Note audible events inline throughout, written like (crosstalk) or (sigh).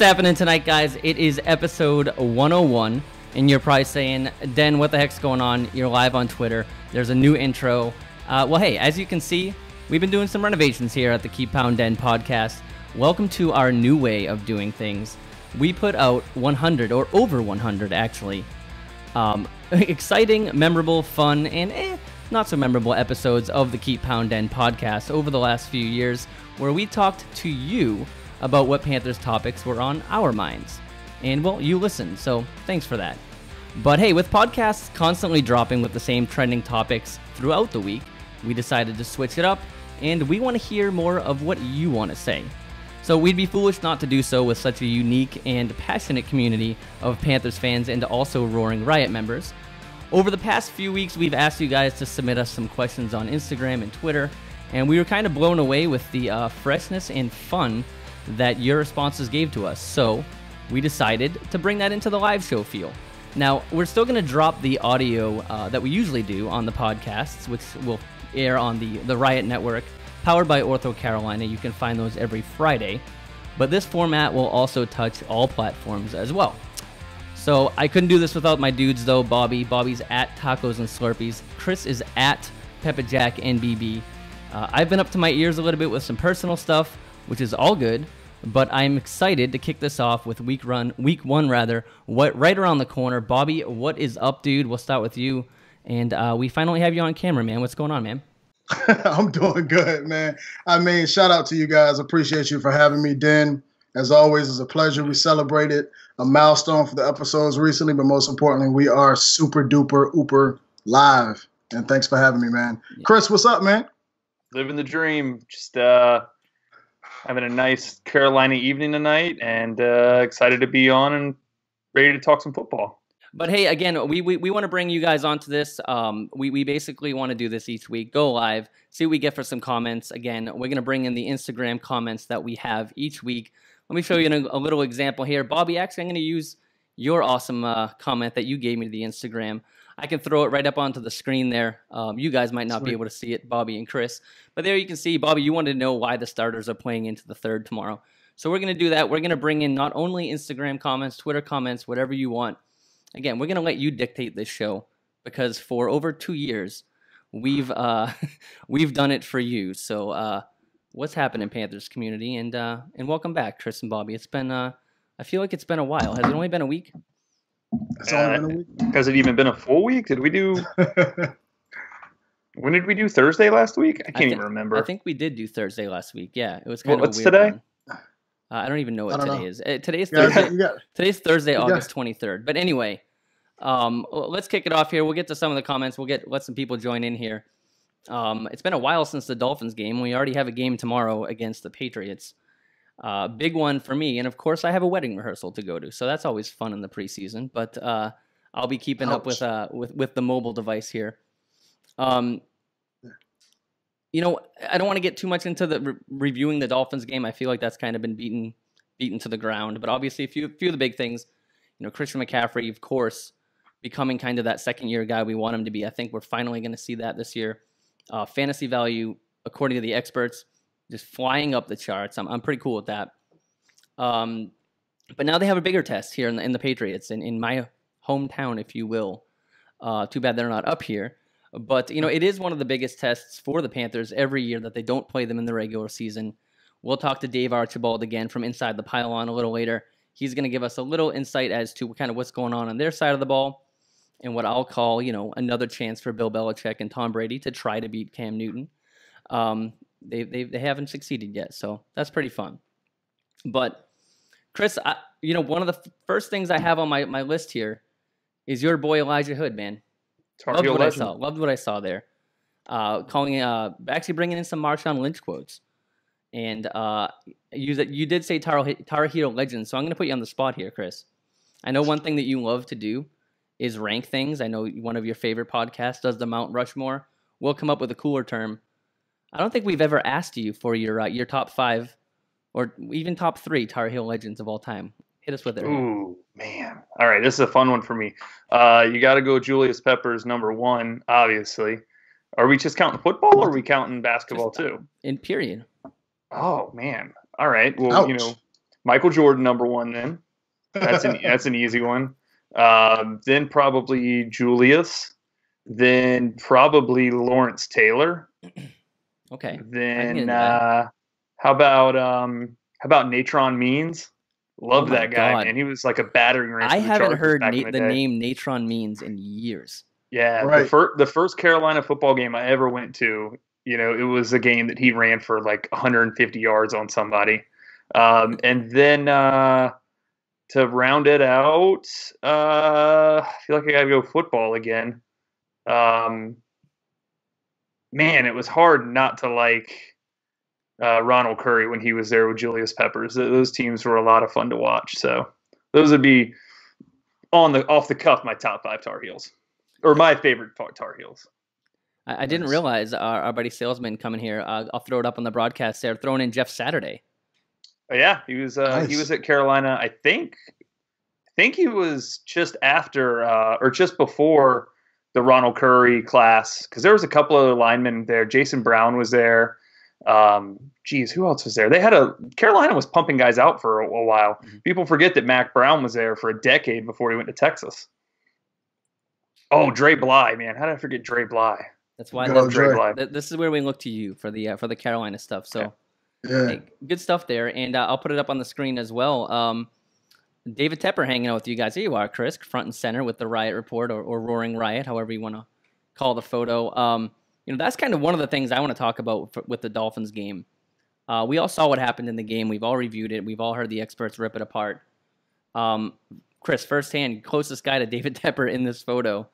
What's happening tonight, guys? It is episode 101, and you're probably saying, Den, what the heck's going on? You're live on Twitter. There's a new intro. Uh, well, hey, as you can see, we've been doing some renovations here at the Keep Pound Den podcast. Welcome to our new way of doing things. We put out 100, or over 100 actually, um, (laughs) exciting, memorable, fun, and eh, not so memorable episodes of the Keep Pound Den podcast over the last few years, where we talked to you about what Panthers topics were on our minds. And well, you listened, so thanks for that. But hey, with podcasts constantly dropping with the same trending topics throughout the week, we decided to switch it up, and we want to hear more of what you want to say. So we'd be foolish not to do so with such a unique and passionate community of Panthers fans and also Roaring Riot members. Over the past few weeks, we've asked you guys to submit us some questions on Instagram and Twitter, and we were kind of blown away with the uh, freshness and fun that your responses gave to us. So we decided to bring that into the live show feel. Now, we're still going to drop the audio uh, that we usually do on the podcasts, which will air on the, the Riot Network, powered by Ortho Carolina. You can find those every Friday. But this format will also touch all platforms as well. So I couldn't do this without my dudes, though. Bobby. Bobby's at Tacos and Slurpees. Chris is at Peppa Jack NBB. Uh, I've been up to my ears a little bit with some personal stuff which is all good. But I'm excited to kick this off with week run, week one rather. What right around the corner, Bobby? What is up, dude? We'll start with you, and uh, we finally have you on camera, man. What's going on, man? (laughs) I'm doing good, man. I mean, shout out to you guys. Appreciate you for having me, Den. As always, it's a pleasure. We celebrated a milestone for the episodes recently, but most importantly, we are super duper ooper live. And thanks for having me, man. Chris, what's up, man? Living the dream. Just uh having a nice Carolina evening tonight, and uh, excited to be on and ready to talk some football. But hey, again, we, we, we want to bring you guys onto this. Um, we, we basically want to do this each week. Go live, see what we get for some comments. Again, we're going to bring in the Instagram comments that we have each week. Let me show you a, a little example here. Bobby, actually, I'm going to use your awesome uh, comment that you gave me to the Instagram. I can throw it right up onto the screen there. Um, you guys might not Sweet. be able to see it, Bobby and Chris, but there you can see, Bobby, you wanted to know why the starters are playing into the third tomorrow. So we're going to do that. We're going to bring in not only Instagram comments, Twitter comments, whatever you want. Again, we're going to let you dictate this show because for over two years, we've uh, (laughs) we've done it for you. So uh, what's happening, Panthers community, and uh, and welcome back, Chris and Bobby. It's been uh, I feel like it's been a while. Has it only been a week? It's only been a week. Has it even been a full week? Did we do? (laughs) when did we do Thursday last week? I can't I think, even remember. I think we did do Thursday last week. Yeah, it was kind well, of. What's today? Uh, I don't even know what today know. is. Uh, today's Thursday. Got, today's Thursday, August twenty third. But anyway, um, let's kick it off here. We'll get to some of the comments. We'll get let some people join in here. Um, it's been a while since the Dolphins game. We already have a game tomorrow against the Patriots. Uh, big one for me, and of course, I have a wedding rehearsal to go to, so that's always fun in the preseason. But uh, I'll be keeping Ouch. up with uh, with with the mobile device here. Um, you know, I don't want to get too much into the re- reviewing the Dolphins game. I feel like that's kind of been beaten beaten to the ground. But obviously, a few few of the big things, you know, Christian McCaffrey, of course, becoming kind of that second year guy we want him to be. I think we're finally going to see that this year. Uh, fantasy value, according to the experts, just flying up the charts. I'm, I'm pretty cool with that. Um, but now they have a bigger test here in the, in the Patriots, in, in my hometown, if you will. Uh, too bad they're not up here. But, you know, it is one of the biggest tests for the Panthers every year that they don't play them in the regular season. We'll talk to Dave Archibald again from inside the pylon a little later. He's going to give us a little insight as to kind of what's going on on their side of the ball and what I'll call, you know, another chance for Bill Belichick and Tom Brady to try to beat Cam Newton. Um, they, they they haven't succeeded yet, so that's pretty fun. But Chris, I, you know, one of the f- first things I have on my, my list here is your boy Elijah Hood, man. Loved what legend. I saw. Loved what I saw there. Uh, calling, uh, actually bringing in some Marshawn Lynch quotes, and uh, you you did say Tar, Tar Heel legend, so I'm going to put you on the spot here, Chris. I know one thing that you love to do is rank things. I know one of your favorite podcasts does the Mount Rushmore. We'll come up with a cooler term I don't think we've ever asked you for your uh, your top five, or even top three Tar Heel legends of all time. Hit us with it. Ooh man! All right, this is a fun one for me. Uh, you got to go Julius Peppers number one, obviously. Are we just counting football, or are we counting basketball just, too? In period. Oh man! All right. Well, Ouch. you know, Michael Jordan, number one. Then that's an (laughs) that's an easy one. Um, then probably Julius. Then probably Lawrence Taylor. (clears throat) Okay. Then uh, how about um, how about Natron Means? Love oh that guy, God. man. He was like a battering ram. I haven't heard na- the, the name Natron Means in years. Yeah, right. the, fir- the first Carolina football game I ever went to, you know, it was a game that he ran for like 150 yards on somebody. Um, and then uh, to round it out, uh, I feel like I got to go football again. Um, man, it was hard not to like uh, Ronald Curry when he was there with Julius Peppers. Those teams were a lot of fun to watch. So those would be on the off the cuff my top five Tar Heels or my favorite Tar Heels. I, I didn't realize our, our, buddy Salesman coming here. Uh, I'll throw it up on the broadcast there, throwing in Jeff Saturday. Oh, yeah, he was uh, nice. he was at Carolina. I think I think he was just after uh, or just before the Ronald Curry class because there was a couple of linemen there. Jason Brown was there. Um, geez, who else was there? They had a Carolina was pumping guys out for a, a while. Mm-hmm. People forget that Mack Brown was there for a decade before he went to Texas. Oh, Dre Bly, man, how did I forget Dre Bly? That's why I love Dre Bly. This is where we look to you for the uh, for the Carolina stuff. So, yeah. Hey, good stuff there, and uh, I'll put it up on the screen as well. Um, David Tepper hanging out with you guys. Here you are, Chris, front and center with the Riot Report or, or Roaring Riot, however you want to call the photo. Um, you know, that's kind of one of the things I want to talk about for, with the Dolphins game. Uh, we all saw what happened in the game. We've all reviewed it. We've all heard the experts rip it apart. Um, Chris, firsthand, closest guy to David (laughs) Tepper in this photo.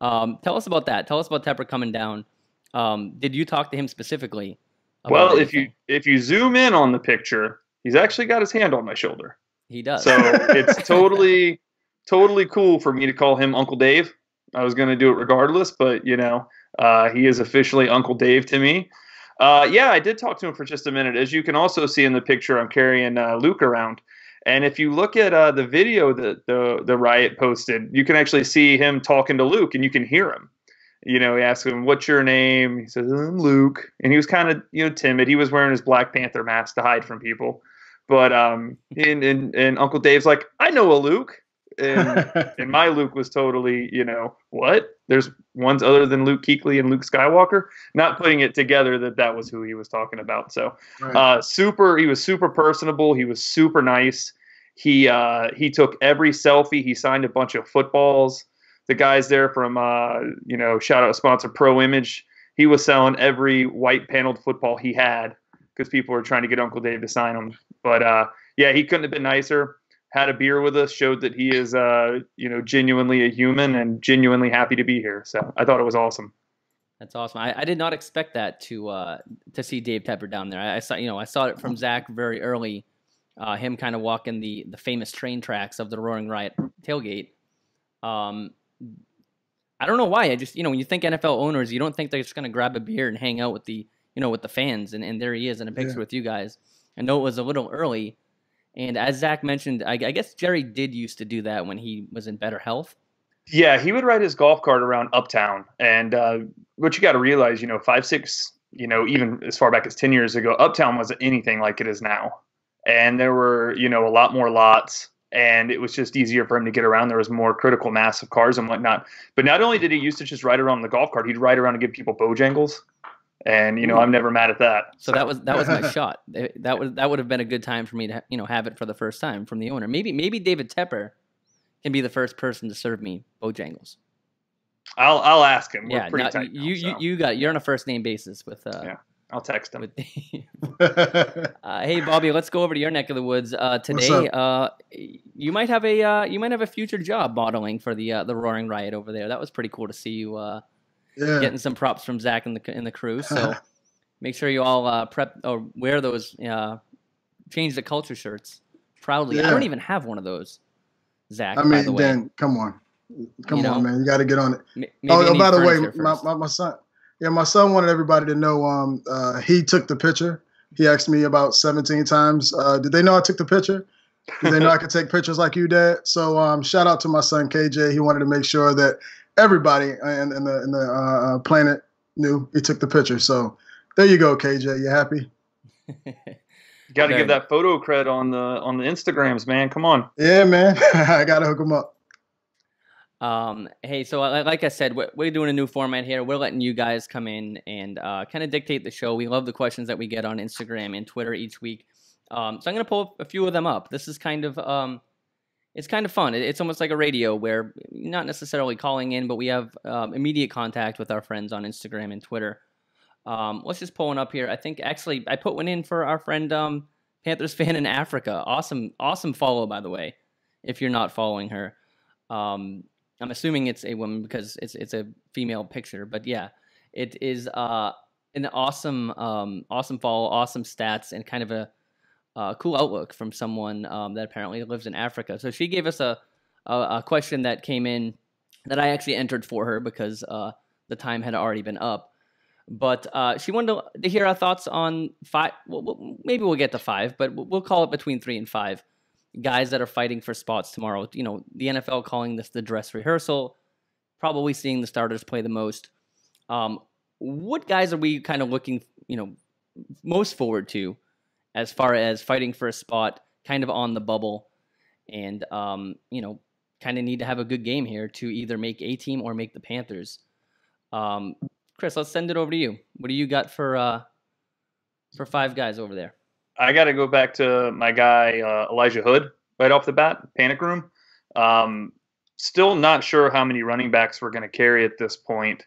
Um, tell us about that. Tell us about Tepper coming down. Um, did you talk to him specifically? Well, if you if you zoom in on the picture, he's actually got his hand on my shoulder. He does. So it's (laughs) totally totally cool for me to call him Uncle Dave. I was going to do it regardless, but you know, uh, he is officially Uncle Dave to me. Uh, yeah, I did talk to him for just a minute. As you can also see in the picture, I'm carrying uh, Luke around. And if you look at uh, the video that the the riot posted, you can actually see him talking to Luke, and you can hear him. You know, he asks him, "What's your name?" He says, "I'm Luke," and he was kind of you know timid. He was wearing his Black Panther mask to hide from people. But um, and, and and Uncle Dave's like, "I know a Luke," and (laughs) and my Luke was totally, you know, what? There's ones other than Luke Kuechly and Luke Skywalker. Not putting it together that that was who he was talking about. So, right. uh, super. He was super personable. He was super nice. He uh, he took every selfie. He signed a bunch of footballs. The guys there from uh, you know shout out sponsor Pro Image. He was selling every white paneled football he had because people were trying to get Uncle Dave to sign them. But uh, yeah, he couldn't have been nicer. Had a beer with us, showed that he is uh, you know genuinely a human and genuinely happy to be here. So I thought it was awesome. That's awesome. I, I did not expect that to uh, to see Dave Tepper down there. I, I, saw you know I saw it from Zach very early uh, him kind of walking the the famous train tracks of the Roaring Riot tailgate. Um, I don't know why. I just you know when you think NFL owners, you don't think they're just gonna grab a beer and hang out with the you know with the fans, and, and there he is in a picture yeah. with you guys. I know it was a little early, and as Zach mentioned, I, I guess Jerry did used to do that when he was in better health. Yeah, he would ride his golf cart around Uptown, and uh, what you got to realize, you know, five six, you know, even as far back as ten years ago, Uptown wasn't anything like it is now and there were you know a lot more lots and it was just easier for him to get around. There was more critical mass of cars and whatnot. But not only did he used to just ride around the golf cart, he'd ride around and give people bojangles. And you know, I'm never mad at that. So, so. that was that was my shot. (laughs) That was that would have been a good time for me to you know have it for the first time from the owner. Maybe maybe David Tepper can be the first person to serve me bojangles. I'll I'll ask him. We're yeah, now, tight you, now, so. you you got you're on a first name basis with uh, yeah. I'll text him. (laughs) uh, hey, Bobby, let's go over to your neck of the woods uh, today. Uh, you might have a uh, you might have a future job modeling for the uh, the Roaring Riot over there. That was pretty cool to see you uh, yeah. getting some props from Zach and the in the crew. So (laughs) make sure you all prep or wear those change the culture shirts proudly. Yeah. I don't even have one of those, Zach. I mean, Dan, come on, come you know, on, man, you got to get on it. M- oh, oh by the way, my, my, my son yeah, my son wanted everybody to know um, uh, he took the picture. He asked me about 17 times, uh, did they know I took the picture? Did they know I could (laughs) take pictures like you did? So um, shout out to my son KJ. He wanted to make sure that everybody in, in the in the uh, uh planet knew he took the picture. So there you go, KJ. You happy? You Got to give that photo cred on the on the Instagrams, man. Come on. Yeah, man. (laughs) I gotta hook them up. Um, hey, so like I said, we're, we're, doing a new format here. We're letting you guys come in and uh, kind of dictate the show. We love the questions that we get on Instagram and Twitter each week. Um, so I'm gonna pull a few of them up. This is kind of um, it's kind of fun. It's almost like a radio where not necessarily calling in, but we have um, immediate contact with our friends on Instagram and Twitter. Um, let's just pull one up here. I think actually I put one in for our friend um, Panthers (laughs) fan in Africa. Awesome, awesome follow by the way. If you're not following her, um, I'm assuming it's a woman because it's it's a female picture. But yeah, it is uh, an awesome um, awesome follow, awesome stats, and kind of a uh, cool outlook from someone um, that apparently lives in Africa. So she gave us a, a, a question that came in that I actually entered for her because uh, the time had already been up. But uh, she wanted to, to, hear our thoughts on five. Well, maybe we'll get to five, but we'll call it between three and five guys that are fighting for spots tomorrow. You know, the NFL calling this the dress rehearsal, probably seeing the starters play the most. Um, what guys are we kind of looking, you know, most forward to as far as fighting for a spot, kind of on the bubble, and um, you know, kind of need to have a good game here to either make a team or make the Panthers. Um, Chris, let's send it over to you. What do you got for uh, for five guys over there? I got to go back to my guy uh, Elijah Hood right off the bat. Panic room. Um, still not sure how many running backs we're going to carry at this point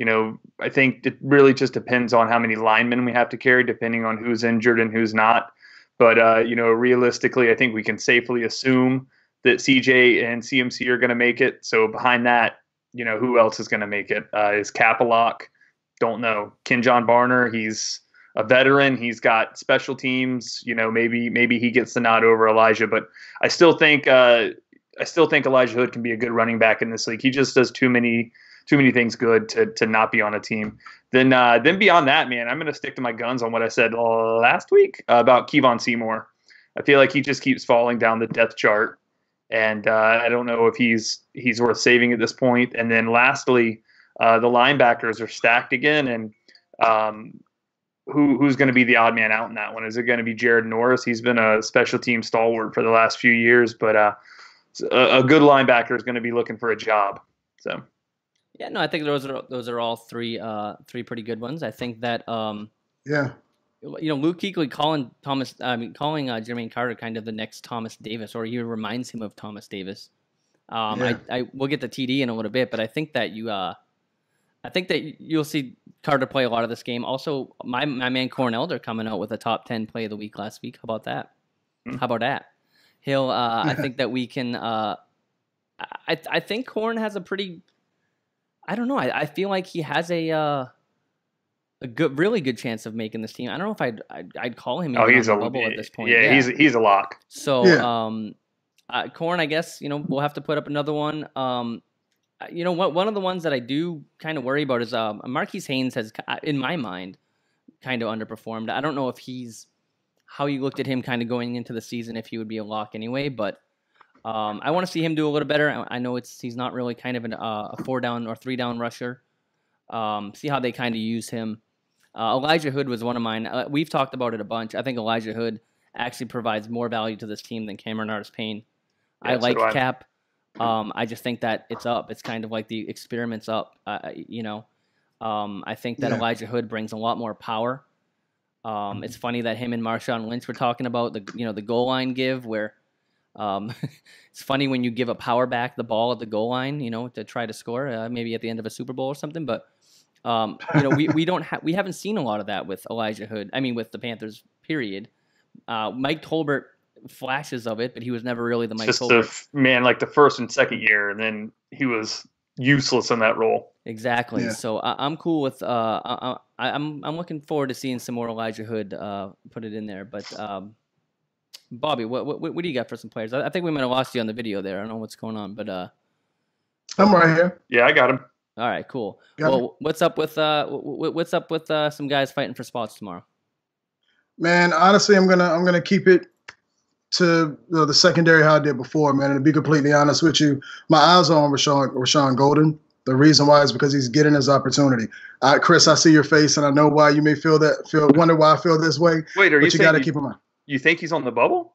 you know, I think it really just depends on how many linemen we have to carry, depending on who's injured and who's not. But uh, you know, realistically, I think we can safely assume that CJ and CMC are going to make it. So behind that, you know, who else is going to make it? Uh, is? Don't know. Kenjon Barner, he's a veteran. He's got special teams. You know, maybe maybe he gets the nod over Elijah, but I still think uh, I still think Elijah Hood can be a good running back in this league. He just does too many too many things good to to not be on a team. Then uh, then beyond that, man, I'm gonna stick to my guns on what I said last week about Kevon Seymour. I feel like he just keeps falling down the depth chart, and uh, I don't know if he's he's worth saving at this point. And then lastly, uh, the linebackers are stacked again, and um, who who's going to be the odd man out in that one? Is it going to be Jared Norris? He's been a special team stalwart for the last few years, but uh, a, a good linebacker is going to be looking for a job. So. Yeah, no, I think those are those are all three uh, three pretty good ones. I think that um, yeah, you know, Luke Kuechly calling Thomas, I mean, calling uh, Jermaine Carter kind of the next Thomas Davis, or he reminds him of Thomas Davis. Um, yeah. I, I we'll get the TD in a little bit, but I think that you, uh, I think that you'll see Carter play a lot of this game. Also, my my man Corn Elder coming out with a top ten play of the week last week. How about that? Mm-hmm. How about that? He'll. Uh, I (laughs) think that we can. Uh, I I think Corn has a pretty I don't know. I, I feel like he has a uh, a good, really good chance of making this team. I don't know if I'd I'd, I'd call him. Oh, he's a bubble at this point. Yeah, yeah, he's he's a lock. So, yeah. um, uh, Corn, I guess you know we'll have to put up another one. Um, you know, what one of the ones that I do kind of worry about is um, Marquis Haynes has, uh, in my mind, kind of underperformed. I don't know if he's how you looked at him kind of going into the season if he would be a lock anyway, but um, I want to see him do a little better. I know it's he's not really kind of an, uh, a four down or three down rusher. Um, see how they kind of use him. Uh, Elijah Hood was one of mine. Uh, we've talked about it a bunch. I think Elijah Hood actually provides more value to this team than Cameron Artis Payne. Yeah, I like so Cap. Um, I just think that it's up. It's kind of like the experiment's up. Uh, you know, um, I think that yeah. Elijah Hood brings a lot more power. Um, it's funny that him and Marshawn Lynch were talking about the you know the goal line give where um, (laughs) it's funny when you give a power back the ball at the goal line, you know, to try to score, uh, maybe at the end of a Super Bowl or something. But um, you know, we, we don't have we haven't seen a lot of that with Elijah Hood. I mean, with the Panthers. Period. Uh, Mike Tolbert flashes of it, but he was never really the Mike Just Tolbert. The, man, like the first and second year, and then he was useless in that role. Exactly. Yeah. So I, am cool with. Uh, I, am I'm, I'm looking forward to seeing some more Elijah Hood uh, put it in there, but. Um, Bobby, what, what what do you got for some players? I, I think we might have lost you on the video there. I don't know what's going on, but uh, I'm right here. Yeah, I got him. All right, cool. Got well, him. what's up with uh, what's up with uh, some guys fighting for spots tomorrow? Man, honestly, I'm gonna I'm gonna keep it to the secondary how I did before, man. And to be completely honest with you, my eyes are on Rashaan Rashaan Gaulden. The reason why is because he's getting his opportunity. Uh, Chris, I see your face, and I know why you may feel that feel wonder why I feel this way. Wait, are but you, you got to keep him on You think he's on the bubble?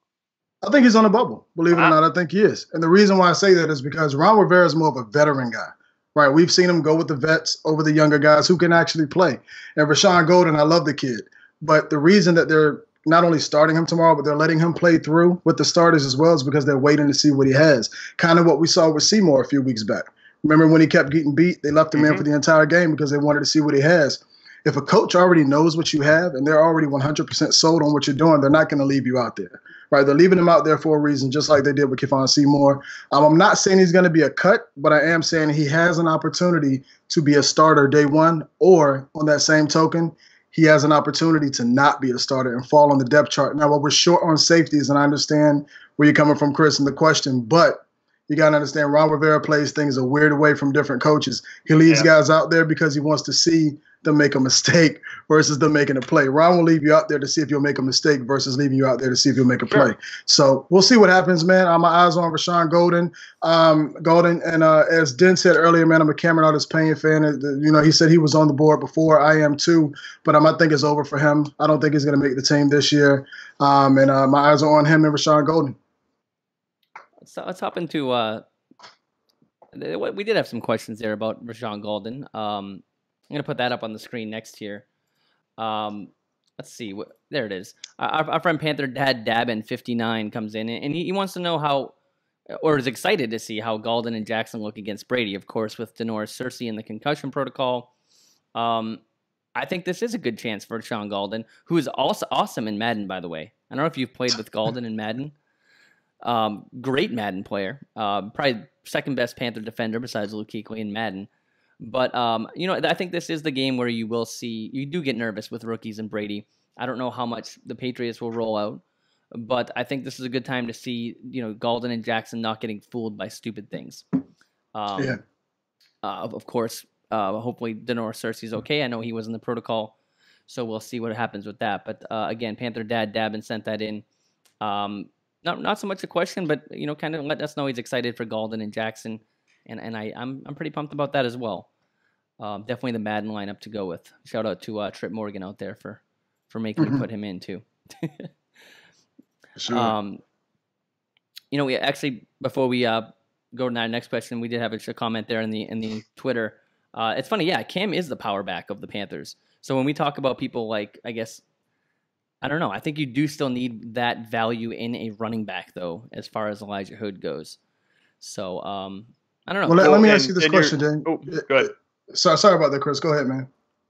I think he's on the bubble. Believe it or not, I think he is. And the reason why I say that is because Ron Rivera is more of a veteran guy. Right, we've seen him go with the vets over the younger guys who can actually play. And Rashaan Gaulden, I love the kid, but the reason that they're not only starting him tomorrow, but they're letting him play through with the starters as well is because they're waiting to see what he has. Kind of what we saw with Seymour a few weeks back. Remember when he kept getting beat? They left him mm-hmm. in for the entire game because they wanted to see what he has. If a coach already knows what you have and they're already 100% sold on what you're doing, they're not going to leave you out there right? They're leaving him out there for a reason, just like they did with Kevon Seymour. Um, I'm not saying he's going to be a cut, but I am saying he has an opportunity to be a starter day one, or on that same token, he has an opportunity to not be a starter and fall on the depth chart. Now, while we're short on safeties, and I understand where you're coming from, Chris, and the question, but you got to understand Ron Rivera plays things a weird way from different coaches. He leaves yeah. guys out there because he wants to see them make a mistake (laughs) versus them making a play. Ron will leave you out there to see if you'll make a mistake versus leaving you out there to see if you'll make a sure. play. So we'll see what happens, man. I'm my eyes on Rashaan Gaulden. Um, Gaulden, and uh, as Den said earlier, man, I'm a Cameron Artis Payne fan. You know, he said he was on the board before. I am too, but um, I think it's over for him. I don't think he's going to make the team this year. Um, and uh, my eyes are on him and Rashaan Gaulden. So let's hop into. Uh, we did have some questions there about Rashaan Gaulden. Um, I'm gonna put that up on the screen next here. Um, let's see. What, there it is. Our, our friend Panther Dad Dabin 59 comes in, and he, he wants to know how, or is excited to see how Gaulden and Jackson look against Brady. Of course, with Da'Norris Searcy in the concussion protocol. Um, I think this is a good chance for Sean Gaulden, who is also awesome in Madden, by the way. I don't know if you've played with Gaulden in Madden. Um, great Madden player. Uh, probably second best Panther defender besides Luke Kuechly in Madden. But um, you know, I think this is the game where you will see you do get nervous with rookies and Brady. I don't know how much the Patriots will roll out, but I think this is a good time to see you know Gaulden and Jackson not getting fooled by stupid things. Um, yeah. Uh, of course, uh, hopefully Da'Norris Searcy's okay. I know he was in the protocol, so we'll see what happens with that. But uh, again, Panther Dad Dabin sent that in. Um, not not so much a question, but you know, kind of let us know he's excited for Gaulden and Jackson and and I I'm I'm pretty pumped about that as well. Um, definitely the Madden lineup to go with. Shout out to uh, Trip Morgan out there for for making mm-hmm. me put him in too. sure. Um, you know, we actually before we uh, go to our next question, we did have a, comment there in the in the Twitter. Uh, it's funny, yeah. Cam is the power back of the Panthers. So when we talk about people like, I guess, I don't know. I think you do still need that value in a running back, though, as far as Elijah Hood goes. So um, I don't know. Well, let, let me and, ask you this question, Dan. Oh, go ahead. Sorry, sorry about that, Chris. Go ahead, man.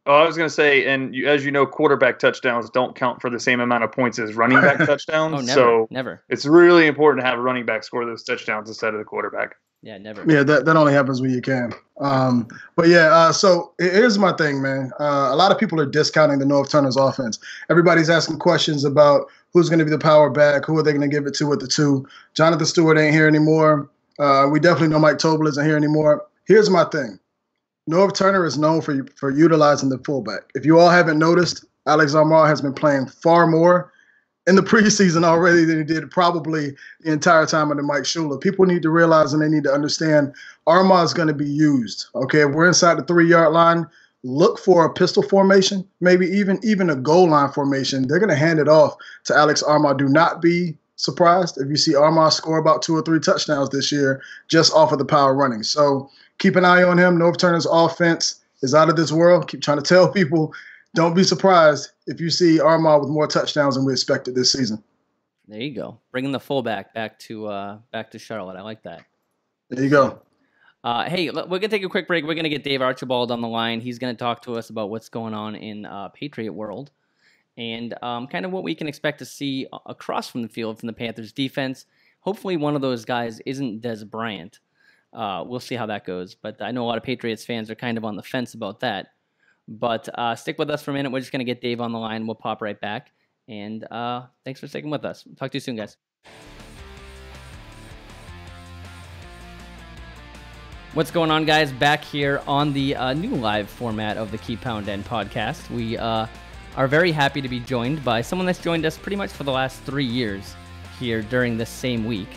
Oh, I was going to say, and you, as you know, quarterback touchdowns don't count for the same amount of points as running back (laughs) touchdowns. oh, never, so never. It's really important to have a running back score those touchdowns instead of the quarterback. Yeah, never. Yeah, that, that only happens when you can. Um, but yeah, uh, so here's my thing, man. Uh, a lot of people are discounting the Norv Turner's offense. Everybody's asking questions about who's going to be the power back, who are they going to give it to with the two. Jonathan Stewart ain't here anymore. Uh, we definitely know Mike Tolbert isn't here anymore. Here's my thing. Norv Turner is known for for utilizing the fullback. If you all haven't noticed, Alex Armah has been playing far more in the preseason already than he did probably the entire time under Mike Shula. People need to realize and they need to understand Armah is going to be used. Okay, if we're inside the three yard line, look for a pistol formation, maybe even even a goal line formation. They're going to hand it off to Alex Armah. Do not be surprised if you see Armah score about two or three touchdowns this year just off of the power running. So keep an eye on him. Norv Turner's offense is out of this world. Keep trying to tell people don't be surprised if you see Armah with more touchdowns than we expected this season. There you go, bringing the fullback back to uh, back to Charlotte. I like that. There you go. Uh, hey, we're gonna take a quick break. We're gonna get Dave Archibald on the line. He's gonna talk to us about what's going on in uh, Patriot world and um, kind of what we can expect to see across from the field from the Panthers defense. Hopefully, one of those guys isn't Dez Bryant. Uh, we'll see how that goes. But I know a lot of Patriots fans are kind of on the fence about that. But uh, stick with us for a minute. We're just going to get Dave on the line. We'll pop right back. And uh, thanks for sticking with us. Talk to you soon, guys. What's going on, guys? Back here on the uh, new live format of the Keep Pound Den podcast. We uh, are very happy to be joined by someone that's joined us pretty much for the last three years here during this same week.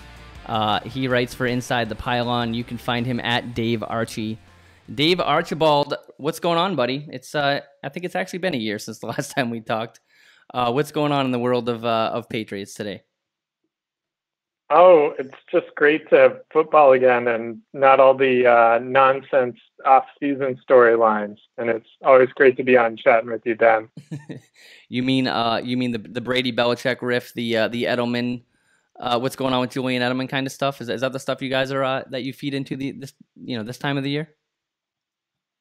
Uh, he writes for Inside the Pylon. You can find him at Dave Archie. Dave Archibald, what's going on, buddy? It's uh, I think it's actually been a year since the (laughs) last time we talked. Uh, what's going on in the world of uh, of Patriots today? Oh, it's just great to have football again and not all the uh, nonsense off-season storylines. And it's always great to be on chatting with you, Dan. (laughs) (laughs) you mean uh, you mean the the Brady Belichick riff, the uh, the Edelman, uh, what's going on with Julian Edelman kind of stuff? Is, is that the stuff you guys are uh, that you feed into the this you know this time of the year?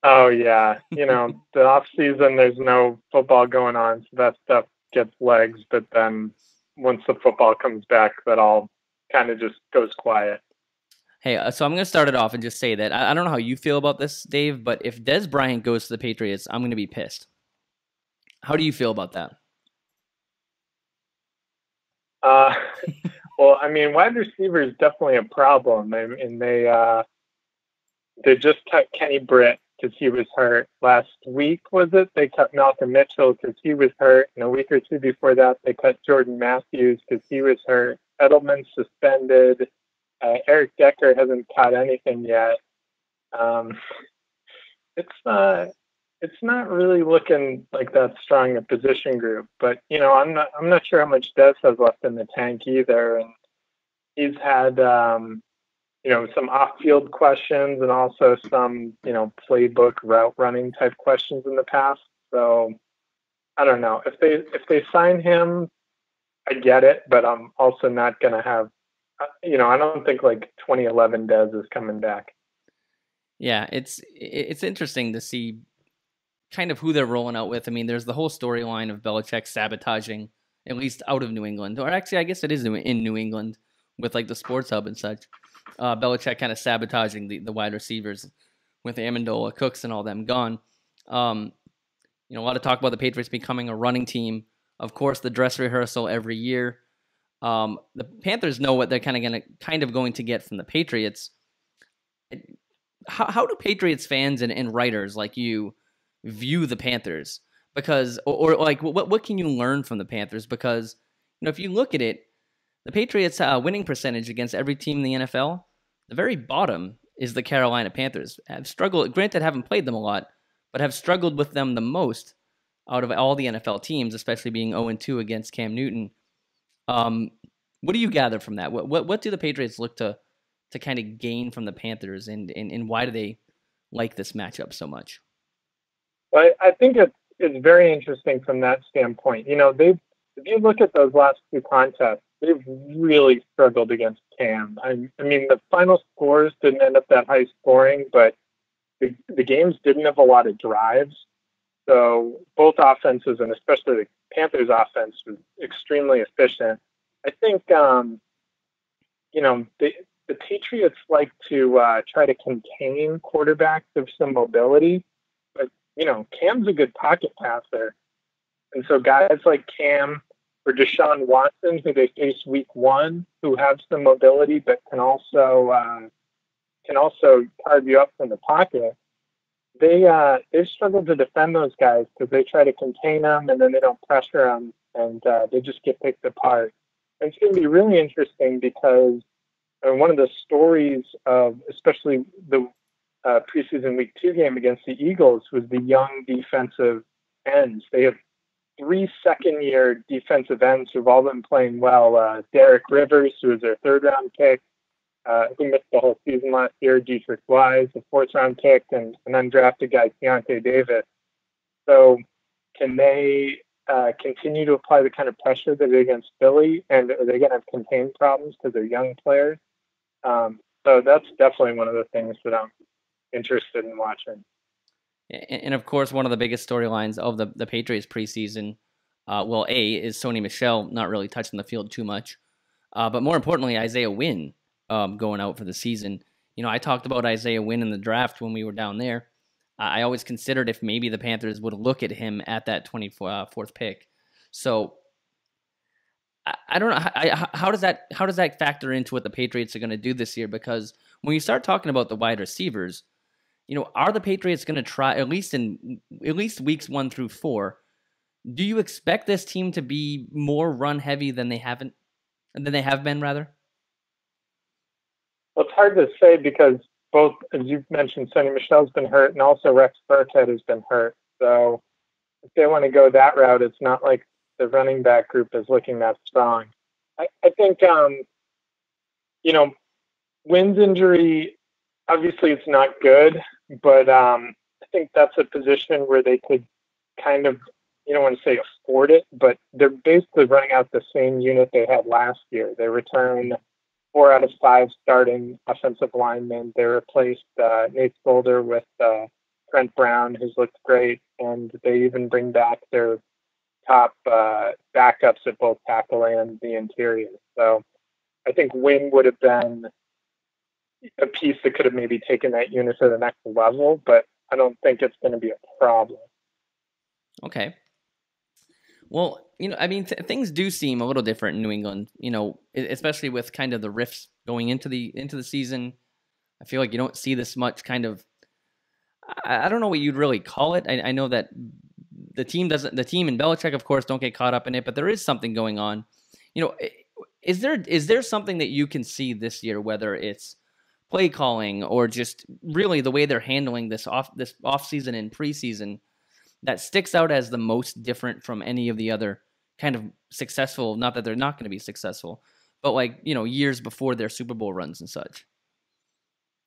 Oh yeah, you know (laughs) the off-season, there's no football going on, so that stuff gets legs. But then once the football comes back, that all kind of just goes quiet. Hey, uh, so I'm going to start it off and just say that I, I, don't know how you feel about this, Dave, but if Dez Bryant goes to the Patriots, I'm going to be pissed. How do you feel about that? Uh, (laughs) well, I mean, wide receiver is definitely a problem, and they uh, they just cut Kenny Britt because he was hurt last week. Was it? They cut Malcolm Mitchell because he was hurt, and a week or two before that, they cut Jordan Matthews because he was hurt. Edelman suspended. Uh, Eric Decker hasn't caught anything yet. Um, it's uh, it's not really looking like that strong a position group. But you know, I'm not I'm not sure how much Dez has left in the tank either, and he's had um, you know some off-field questions and also some you know playbook route running type questions in the past. So I don't know if they if they sign him I get it, but I'm also not going to have, you know, I don't think like 2011 Dez is coming back. Yeah, it's it's interesting to see kind of who they're rolling out with. I mean, there's the whole storyline of Belichick sabotaging, at least out of New England, or actually, I guess it is in New England with like the sports hub and such. Uh, Belichick kind of sabotaging the, the wide receivers with Amendola, Cooks, and all them gone. Um, you know, a lot of talk about the Patriots becoming a running team of course, the dress rehearsal every year. Um, the Panthers know what they're kind of going to kind of going to get from the Patriots. How, how do Patriots fans and, and writers like you view the Panthers? Because or, or like what what can you learn from the Panthers? Because you know if you look at it, the Patriots' uh, winning percentage against every team in the NFL, the very bottom is the Carolina Panthers. Have struggled. Granted, haven't played them a lot, but have struggled with them the most out of all the NFL teams, especially being 0 2 against Cam Newton. Um, what do you gather from that? What, what what do the Patriots look to to kind of gain from the Panthers, and, and and why do they like this matchup so much? Well, I think it's it's very interesting from that standpoint. You know, they if you look at those last two contests, they've really struggled against Cam. I, I mean, the final scores didn't end up that high scoring, but the, the games didn't have a lot of drives. So both offenses, and especially the Panthers' offense, was extremely efficient. I think, um, you know, the, the Patriots like to uh, try to contain quarterbacks of some mobility, but you know, Cam's a good pocket passer, and so guys like Cam or Deshaun Watson, who they face week one, who have some mobility but can also uh, can also carve you up from the pocket they uh, they struggle to defend those guys because they try to contain them and then they don't pressure them and uh, they just get picked apart. And it's going to be really interesting because uh, one of the stories of especially the uh, preseason week two game against the Eagles was the young defensive ends. They have three second year defensive ends who've all been playing well. Uh, Derek Rivers, who was their third round pick, uh, who missed the whole season last year, Deatrich Wise, a fourth round pick, and an undrafted guy, Keionta Davis. So, can they uh, continue to apply the kind of pressure that they against Philly? And are they going to have contained problems because they're young players? Um, so, that's definitely one of the things that I'm interested in watching. And of course, one of the biggest storylines of the, the Patriots preseason, uh, well, A, is Sony Michel not really touching the field too much. Uh, but more importantly, Isaiah Wynn um, going out for the season. You know, I talked about Isaiah Wynn in the draft when we were down there. I always considered if maybe the Panthers would look at him at that 24th uh, pick. So I, I don't know I, how does that how does that factor into what the Patriots are going to do this year? Because when you start talking about the wide receivers, you know, are the Patriots going to try at least in at least weeks one through four? Do you expect this team to be more run heavy than they haven't than they have been rather? Well, it's hard to say because both, as you've mentioned, Sony Michel's been hurt, and also Rex Burkhead has been hurt. So if they want to go that route, it's not like the running back group is looking that strong. I, I think, um, you know, Wynn's injury, obviously it's not good, but um, I think that's a position where they could kind of, you don't want to say afford it, but they're basically running out the same unit they had last year. They return four out of five starting offensive linemen. They replaced uh, Nate Solder with uh, Trent Brown, who's looked great, and they even bring back their top uh, backups at both tackle and the interior. So I think Wynn would have been a piece that could have maybe taken that unit to the next level, but I don't think it's going to be a problem. Okay. Well, you know, I mean, th- things do seem a little different in New England. You know, especially with kind of the rifts going into the into the season. I feel like you don't see this much kind of. I, I don't know what you'd really call it. I, I know that the team doesn't. The team and Belichick, of course, don't get caught up in it, but there is something going on. You know, is there is there something that you can see this year, whether it's play calling or just really the way they're handling this off this off season and preseason that sticks out as the most different from any of the other kind of successful not that they're not going to be successful but like you know years before their super bowl runs and such.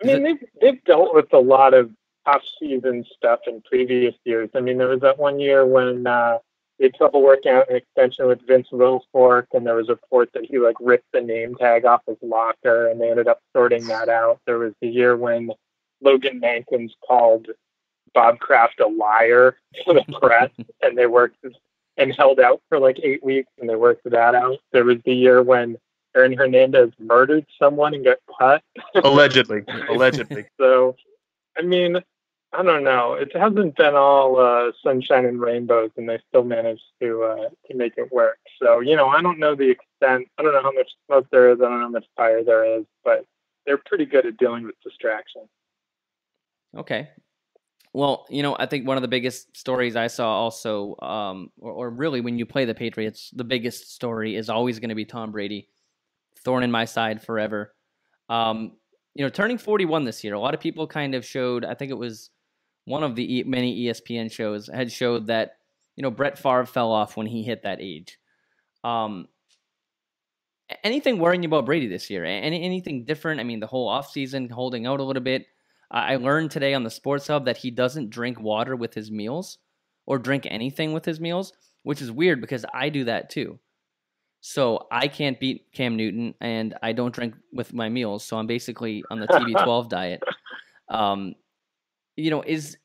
I mean they've, they've dealt with a lot of off season stuff in previous years. I mean there was that one year when uh he had trouble working out an extension with Vince Wilfork, and there was a report that he like ripped the name tag off his locker, and they ended up sorting that out. There was the year when Logan Mankins called Bob Kraft a liar to the press, and they worked and held out for like eight weeks, and they worked that out. There was the year when Aaron Hernandez murdered someone and got cut. allegedly, (laughs) allegedly. So, I mean, I don't know. It hasn't been all uh, sunshine and rainbows, and they still managed to uh, to make it work. So you know, I don't know the extent. I don't know how much smoke there is. I don't know how much fire there is, but they're pretty good at dealing with distraction. Okay. Well, you know, I think one of the biggest stories I saw also, um, or, or really when you play the Patriots, the biggest story is always going to be Tom Brady, thorn in my side forever. Um, you know, turning 41 this year, a lot of people kind of showed, I think it was one of the many ESPN shows had showed that you know Brett Favre fell off when he hit that age. Um, anything worrying you about Brady this year? Any anything different? I mean, the whole offseason holding out a little bit. I learned today on the Sports Hub that he doesn't drink water with his meals or drink anything with his meals, which is weird because I do that too. So I can't beat Cam Newton, and I don't drink with my meals. So I'm basically on the TB12 (laughs) diet. Um, you know, is